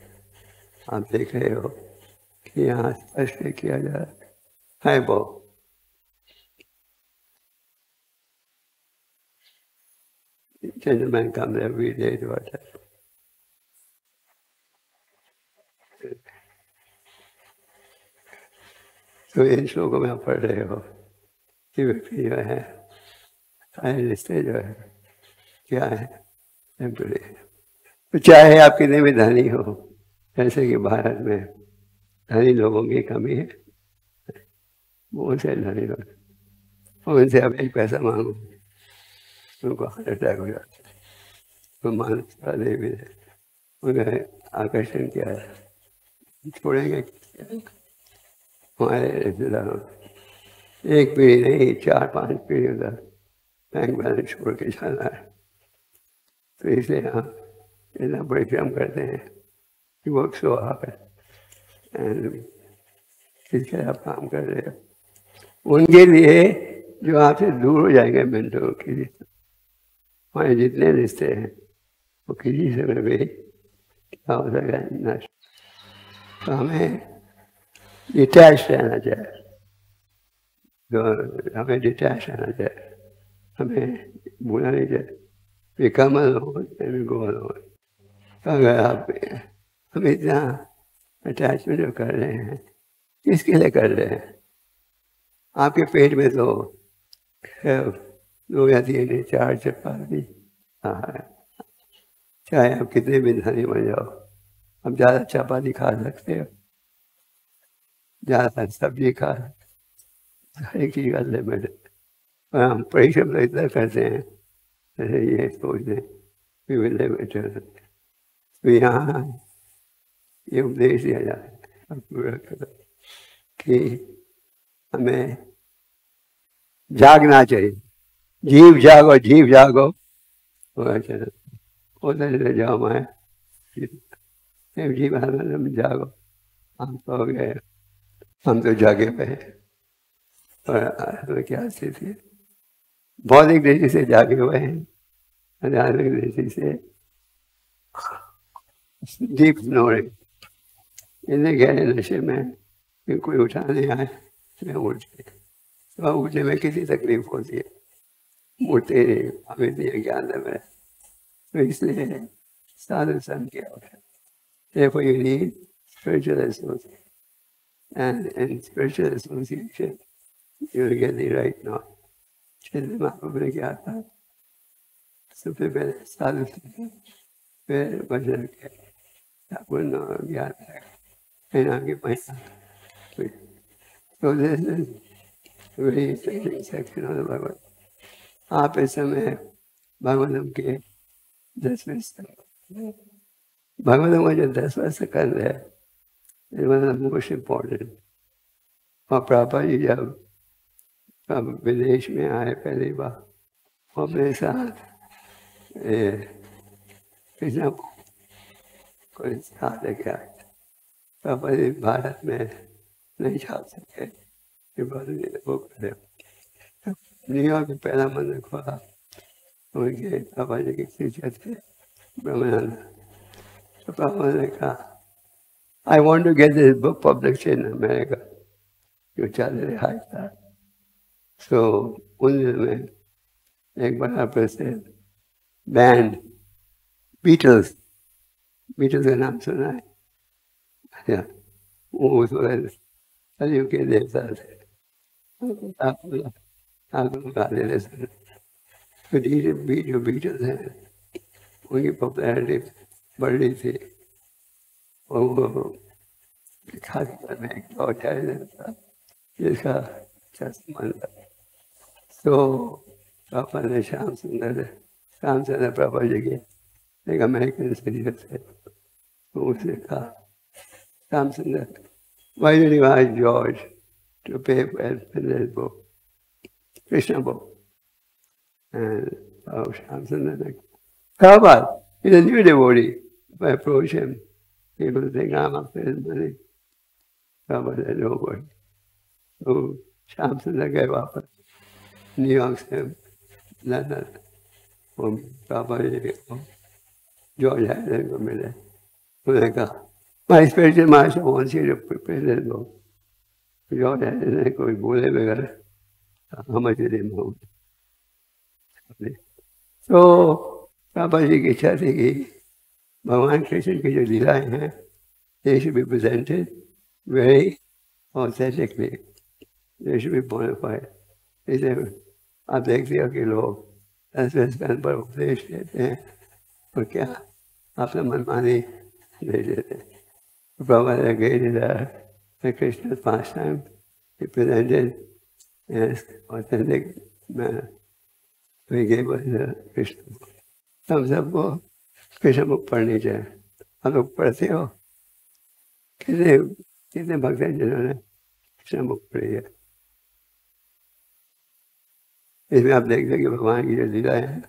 आप देख रहे हो कि यहाँ स्पष्ट किया जा रहा है। वो। Gentleman comes every day to. तो इन श्लोकों में आप पढ़ रहे हो कि व्यक्ति जो है रिश्ते जो है, क्या है। तो चाहे आप कितने भी धनी हो। जैसे कि भारत में धनी लोगों की कमी है। वो उनसे धनी लोग उनसे आप एक पैसा मांगो। उनको हार्ट अटैक हो जाता है। तो मानसिक देवी ने उन्हें आकर्षण किया है। छोड़ेंगे। हमारे रिश्तेदारों एक पीढ़ी नहीं, चार, पाँच पीढ़ी उधर बैंक बैलेंस छोड़ के जाना है। तो इसलिए हम इतना परिश्रम करते हैं कि वो सो हार्ड एंड इसके आप काम कर रहे हो। उनके लिए जो आपसे दूर हो जाएँगे मेंटों के लिए। हमारे जितने रिश्ते हैं, वो किसी समय भी क्या हो सके, नष्ट। तो हमें डिटैच रहना चाहिए। तो हमें डिटैच रहना चाहिए। हमें भूलना नहीं चाहिए। विकमल हो गोल हो अगर आप हम इतना अटैचमेंट जो कर रहे हैं, किसके लिए कर रहे हैं? आपके पेट में तो दो या तीन, चार चपाती हाँ। चाहे आप कितने भी धनी बन जाओ, आप ज़्यादा चपाती खा सकते हो। ज़्यादा सब्ज़ी खा सकते हर एक चीज़ का लिमिट और हम परिश्रम तो इतना करते हैं ये सोचते हैं। तो यहाँ ये उपदेश दिया जाता है। पूरा कि हमें जागना चाहिए। जीव जागो जीव जागो। उधर जाओ मैं जीव हम जागो। हम तो गए। हम तो जागे पे और क्या स्थिति है? भौतिक दृष्टि से जागे हुए हैं। आध्यात्मिक दृष्टि से डीप स्नोरिंग इतने गहरे नशे में कोई उठाने आए मैं उठ तो उठने में किसी तकलीफ़ होती है? उठते हमें दिए ज्ञान में तो इसलिए साधु संत क्या है। you need spiritual association. And in spiritual association, you will get the right knowledge. Chaitanya Mahaprabhu ने क्या था? सबसे पहले साधु फिर भजन के ठाकुर है पैसा So this is very section of the Bhagavad. आप इस समय भगवतम के दसवें भगवतम का जो दसवां स्कंद है मोस्ट इम्पोर्टेंट और पापा जी जब अब विदेश में आए पहली बार अपने साथ कृष्णा कोई साथ लेके आए पापा जी भारत में नहीं जा सके। ये बात वो करे। न्यूयॉर्क में पहला मंदिर खोला उनके पापा जी के शिष्य थे। ब्रह्मानंद तो पापा ने कहा I want to get this book publish in America जो चल रहा था। सो उन दिनों में एक बड़ा प्रसिद्ध बैंड बीटल्स बीटल्स का नाम सुना है अच्छा वो उस वक्त के देवता थे ठाकुर थे तो धीरे भी जो बीटल्स हैं उनकी पॉपुलैरिटी बढ़ रही थी और वो खास करने और था जिसका संबंध है तो पापा ने श्याम सुंदर श्याम सुंदर पापा जी के एक अमेरिकन सिटीजन से तो उसने कहा Shyam Sundar why did you ask George to pay for this book, Krishna book? And oh, Shyam Sundar ne कहा बात he's a new devotee. If I approach him, he will think I'm up for his money. Prabhupada said, no word. तो श्याम सुंदर गए वापस New York से London वो पापा जी को जॉर्ज हैरिसन को मिले उन्होंने कहा my spiritual master wants you to present to George Harrison कोई बोले बगैर हम दे माउंट तो पापा जी की इच्छा थी कि भगवान कृष्ण की जो लीलाएँ हैं they should be presented very authentically. They should be bona fide. इसे आप देखते हो कि लोग ऐसे स्थान पर उपदेश देते हैं और क्या अपना मनमानी Prabhupada agreed that the Krishna's pastime he presented an authentic manner. So he gave us the Krishna book. हम सबको कृष्ण बुक पढ़नी चाहिए हम लोग पढ़ते हो कितने कितने भक्त हैं जिन्होंने कृष्ण बुक पढ़ी है इसमें आप देखते कि भगवान की जो लीला है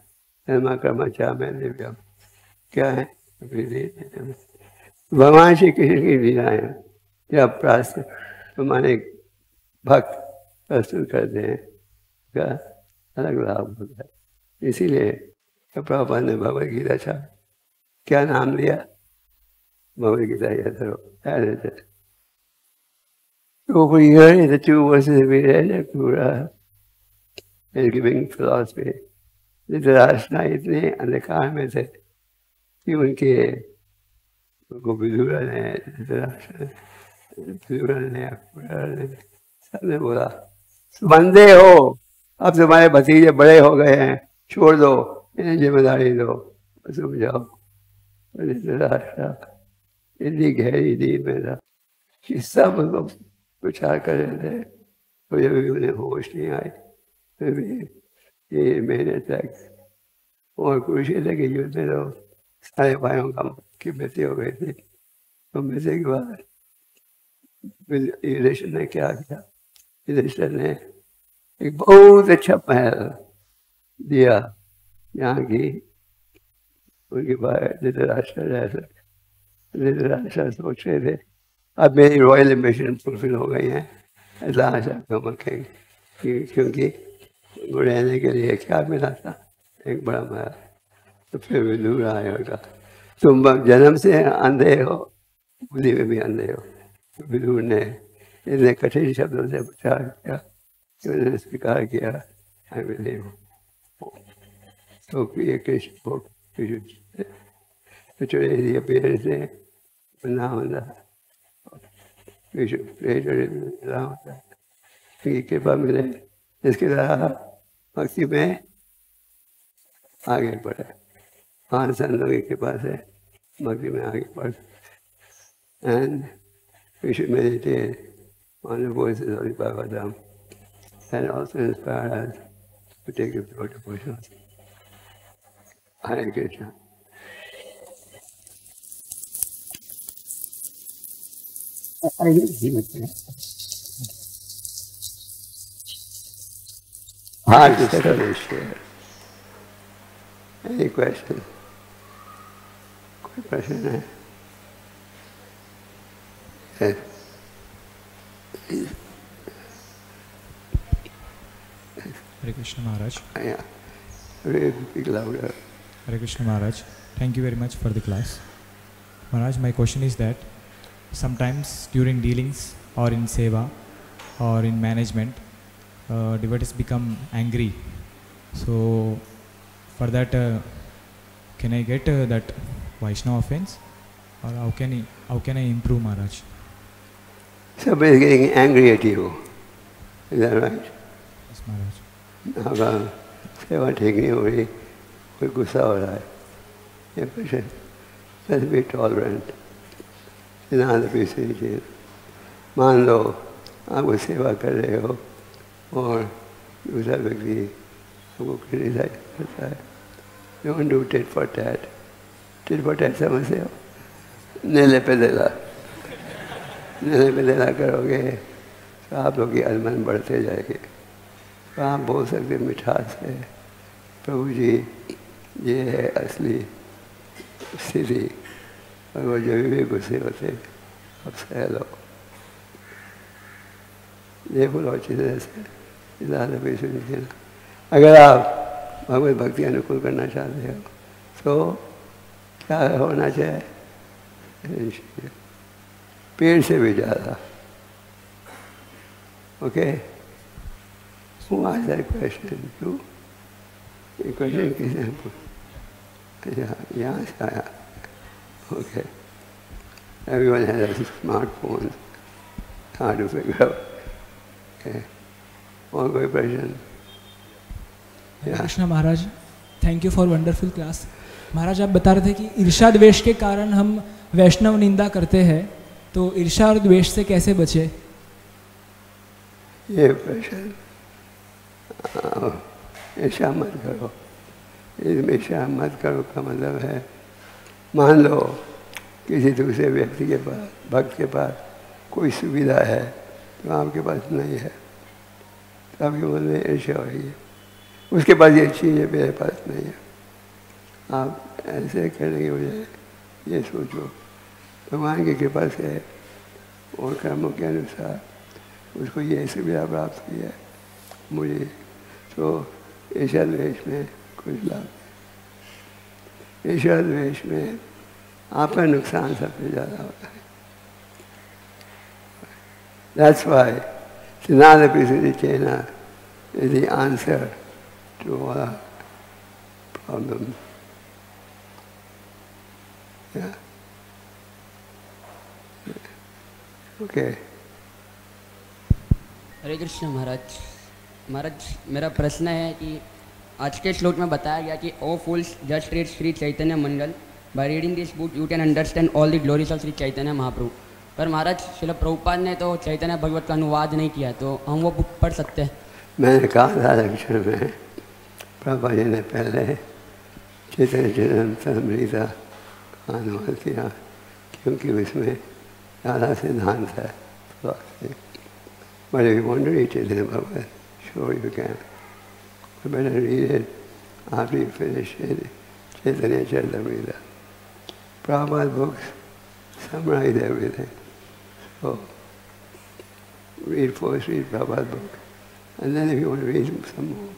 कर्मा कर्मा चाह मैंने भी अब क्या है भगवान श्री कृष्ण की लीला है या प्रास्त तो माने भक्त प्रस्तुत करते हैं का अलग लाभ होता है। इसीलिए प्रभुपाद ने भगवत गीता छा क्या नाम लिया? भगवत गीता यह तो giving philosophy. धृतराष्ट्र इतने अंधकार में थे कि उनके विदुरा ने ने सबने बोला बंदे हो अब तुम्हारे भतीजे बड़े हो गए हैं छोड़ दो इन्हें ज़िम्मेदारी दो जाओ इतनी गहरी दी मेरा कि सब विचार कर रहे थे तो जब भी उन्हें होश नहीं आई फिर भी ये महीने तक और कुरुक्षेत्र के युद्ध में तो सारे भाइयों का की मृत्यु हो गई थी। तो मृत्यु के बाद युधिष्ठिर ने क्या किया? युधिष्ठिर ने एक बहुत अच्छा महल दिया। यहाँ की उनके बाद धृतराष्ट्र सोच रहे थे, अब मेरी रॉयल एम्बिशन फुलफिल हो गई है। ऐसा आशा कम रखेंगे? क्योंकि रहने के लिए क्या मिला था? एक बड़ा महल तो फिर विदूर आया होगा तुम जन्म से अंधे हो बुद्धि में भी अंधे हो विदूर ने इतने कठिन शब्दों से प्रचार किया उन्होंने स्वीकार किया आई बिलीव तो ये कृष्ण पेड़ से बना होता कृष्ण पेड़ होता कृपा मिले इसके द्वारा भक्ति में आगे बढ़े। पाँच साल लोगों के पास है। मगरी में आगे पढ़ and we meditate on the voice is all Baba Dham and also inspire us to take you through to push Hare Krishna Hi, Mr. कोई प्रश्न है Yes. Hare Krishna Maharaj. Yeah. Really speak louder. Hare Krishna Maharaj. Thank you very much for the class. Maharaj, my question is that sometimes during dealings or in seva or in management, uh, devotees become angry. So, for that, uh, can I get uh, that Vaishnava fans और how can how can I improve Maharaj सब is getting angry at you is that right yes Maharaj अब सेवा ठीक नहीं हो रही कोई गुस्सा हो रहा है ये पेश सर बी टॉलरेंट इतना अंदर भी सही मान लो आप सेवा कर रहे हो और दूसरा व्यक्ति आपको क्रिटिसाइज करता है don't do tit for tat for tat समझते हो नेले पे देला नेले पे देला करोगे तो आप लोग की अरमान बढ़ते जाएँगे। तो आप बोल सकते मिठास है। प्रभु जी, ये है असली स्थिति। और वो जब भी गुस्से होते अब सह लो। बोलो अच्छी तरह से सुन अगर आप भगवत भक्ति अनुकूल करना चाहते हो तो क्या होना चाहिए। पेड़ से भी ज़्यादा। ओके? that question? You? ये क्वेश्चन किसने अच्छा यहाँ से आया। Okay. Everyone has a smartphone. Hard to figure और कोई प्रश्न Krishna Maharaj thank you for wonderful class Maharaj, आप बता रहे थे कि ईर्षा द्वेष के कारण हम वैष्णव निंदा करते हैं तो ईर्षा और द्वेष से कैसे बचे? ये प्रश्न ऐसा मत करो। ऐसा मत करो का मतलब है, मान लो किसी दूसरे व्यक्ति के पास, भक्त के पास कोई सुविधा है तो आपके पास नहीं है। तो आपके मन में हो रही है उसके पास ये चीज़ है मेरे पास नहीं है। आप ऐसे करने की बजाय ये सोचो, भगवान की कृपा से और कर्मों के अनुसार उसको ये सुविधा प्राप्त हुई है, मुझे तो ईश्वर द्वेश में कुछ लाभ ईश्वर द्वेश में आपका नुकसान सबसे ज़्यादा होता है That's why Siddhanta Pisudicena is the answer to all our problems. Yeah. Okay. हरे कृष्ण महाराज महाराज मेरा प्रश्न है कि आज के श्लोक में बताया गया कि O fools just read Shri Chaitanya Mandal by reading this book you can understand all the glories of Shri Chaitanya Mahaprabhu पर महाराज शिल प्रभुपाद ने तो चैतन्य भगवत का अनुवाद नहीं किया तो हम वो बुक पढ़ सकते हैं मैंने कहा था लक्षण में प्रभा जी ने पहले चैतन्य चरितमृता अनुवाद किया क्योंकि उसमें ज़्यादा सिद्धांत है But if you want to read Chaitanya Bhagavat, sure you can. You better read it after you finish it, Chaitanya Charitamrita. Prabhupada books summarize everything. So, read first, read Prabhupada book. And then if you want to read some more,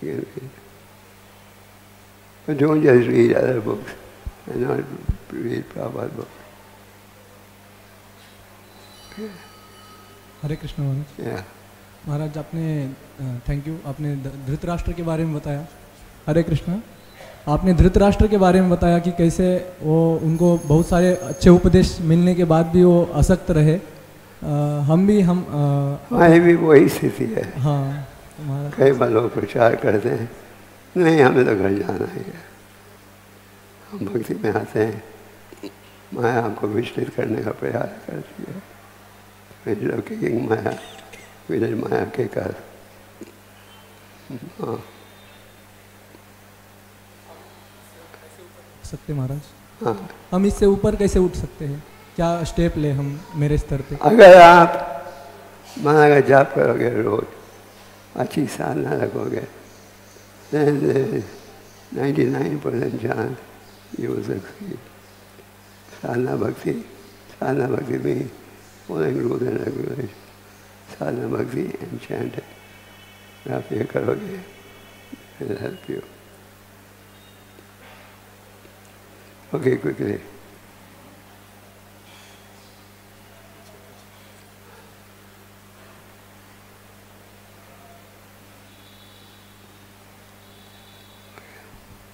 you can read. But don't just read other books And not read Prabhupada book. Hare Krishna Maharaj. Yeah. महाराज आपने thank you आपने धृतराष्ट्र के बारे में बताया। हरे कृष्ण। आपने धृतराष्ट्र के बारे में बताया कि कैसे वो उनको बहुत सारे अच्छे उपदेश मिलने के बाद भी वो असक्त रहे। अ, हम भी हम हमारी भी वही स्थिति है। हाँ कई बार लोग प्रचार करते हैं नहीं हमें तो घर जाना ही है। भक्ति में आते हैं। माया हमको विचलित करने का प्रयास करती है। विजय किंग माया विजय माया के कर हाँ। सकते महाराज। हाँ। हम इससे ऊपर कैसे उठ सकते हैं? क्या स्टेप ले हम मेरे स्तर पे? अगर आप माया का जाप करोगे रोज अच्छी साधना रखोगे ninety nine percent chance you succeed साधना भक्ति साधना भक्ति में फॉलोइंग रूल्स एंड रेगुलेशन साधना भक्ति एंड चैंट आप ये करोगे help you okay quickly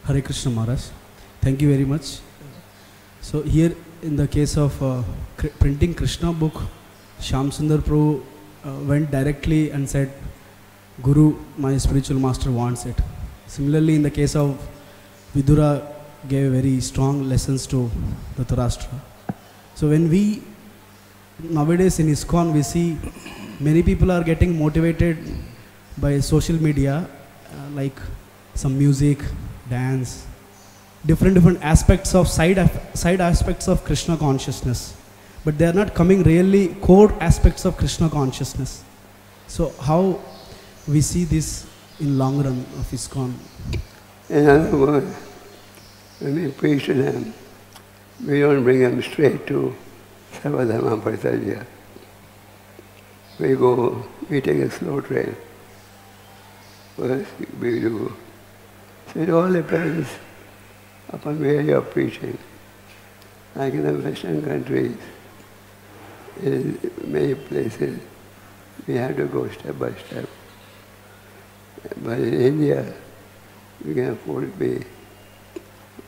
Hare Krishna Maharaj. Thank you very much. So here in the case of uh, printing Krishna book, Sham Sundar Prabhu uh, went directly and said, Guru, my spiritual master wants it. Similarly, in the case of Vidura, gave very strong lessons to the Dhritarashtra. So when we, nowadays in ISKCON, we see many people are getting motivated by social media, uh, like some music, dance, different different aspects of side side aspects of Krishna consciousness, but they are not coming really core aspects of Krishna consciousness. So how we see this in long run of ISKCON? In other words, when we preach to them, we don't bring them straight to Sarvadharma Paritarya. We go, we take a slow train. First we do. So it all depends upon where you're preaching. Like in the Western countries, in many places, we have to go step by step. But in India, we can afford to be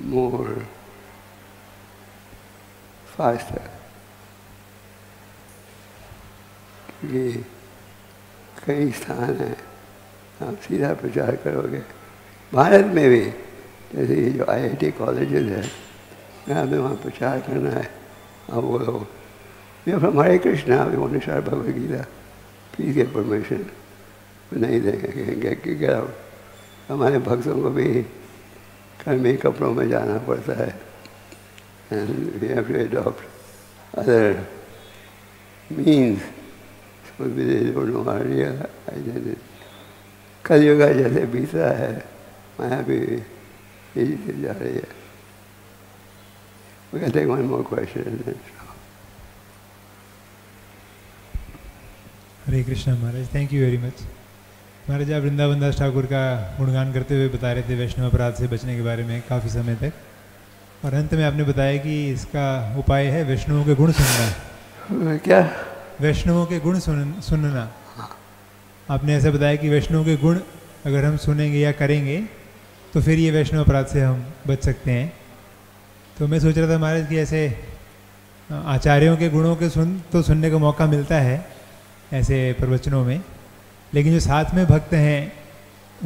more faster. क्योंकि कई स्थान हैं आप सीधा प्रचार करोगे भारत में भी जैसे ये जो आईआईटी कॉलेजेस है, यहाँ पे वहाँ प्रचार करना है। आप बोलो ये from Hare Krishna we want to start Bhagavad Gita please get permission नहीं देंगे क्या, हमारे भक्तों को भी कर्मी कपड़ों में जाना पड़ता है। And we have to adopt other means so identity. कलयुग जैसे बीत है, माया भी से जा रही है We can take one more question. Hare Krishna Maharaj thank you very much Maharaj आप वृंदावन दास ठाकुर का गुणगान करते हुए बता रहे थे वैष्णव अपराध से बचने के बारे में काफ़ी समय तक। और अंत में आपने बताया कि इसका उपाय है वैष्णवों के गुण सुनना। क्या? वैष्णवों के गुण सुन सुनना। आपने ऐसा बताया कि वैष्णव के गुण अगर हम सुनेंगे या करेंगे तो फिर ये वैष्णव अपराध से हम बच सकते हैं। तो मैं सोच रहा था महाराज कि ऐसे आचार्यों के गुणों के सुन तो सुनने का मौका मिलता है ऐसे प्रवचनों में। लेकिन जो साथ में भक्त हैं,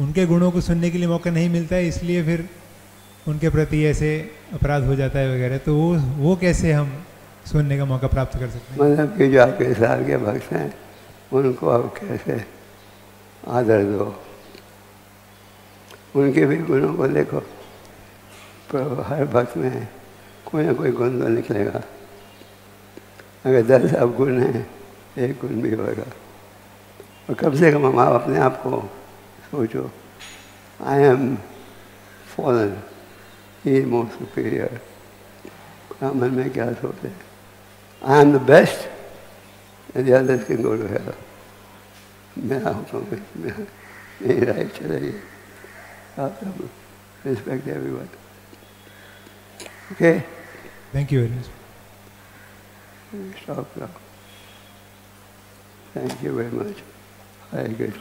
उनके गुणों को सुनने के लिए मौका नहीं मिलता है इसलिए फिर उनके प्रति ऐसे अपराध हो जाता है वगैरह। तो वो वो कैसे हम सुनने का मौका प्राप्त कर सकते हैं? मतलब कि जो आपके साल के भक्त हैं, उनको आप कैसे आदर दो? उनके भी गुणों को देखो पर हर भक्त में कोई ना कोई गुण तो निकलेगा। अगर दस अब गुण हैं, एक गुण भी होगा। और कम से कम हम आप अपने आप को सोचो I am fallen he more superior मन में क्या सोचते I am the best can go to hell. मेरा हुक्म है मेरा चलेगी respect everyone. Okay? Thank you very. Stop now. Thank you very much. Very good.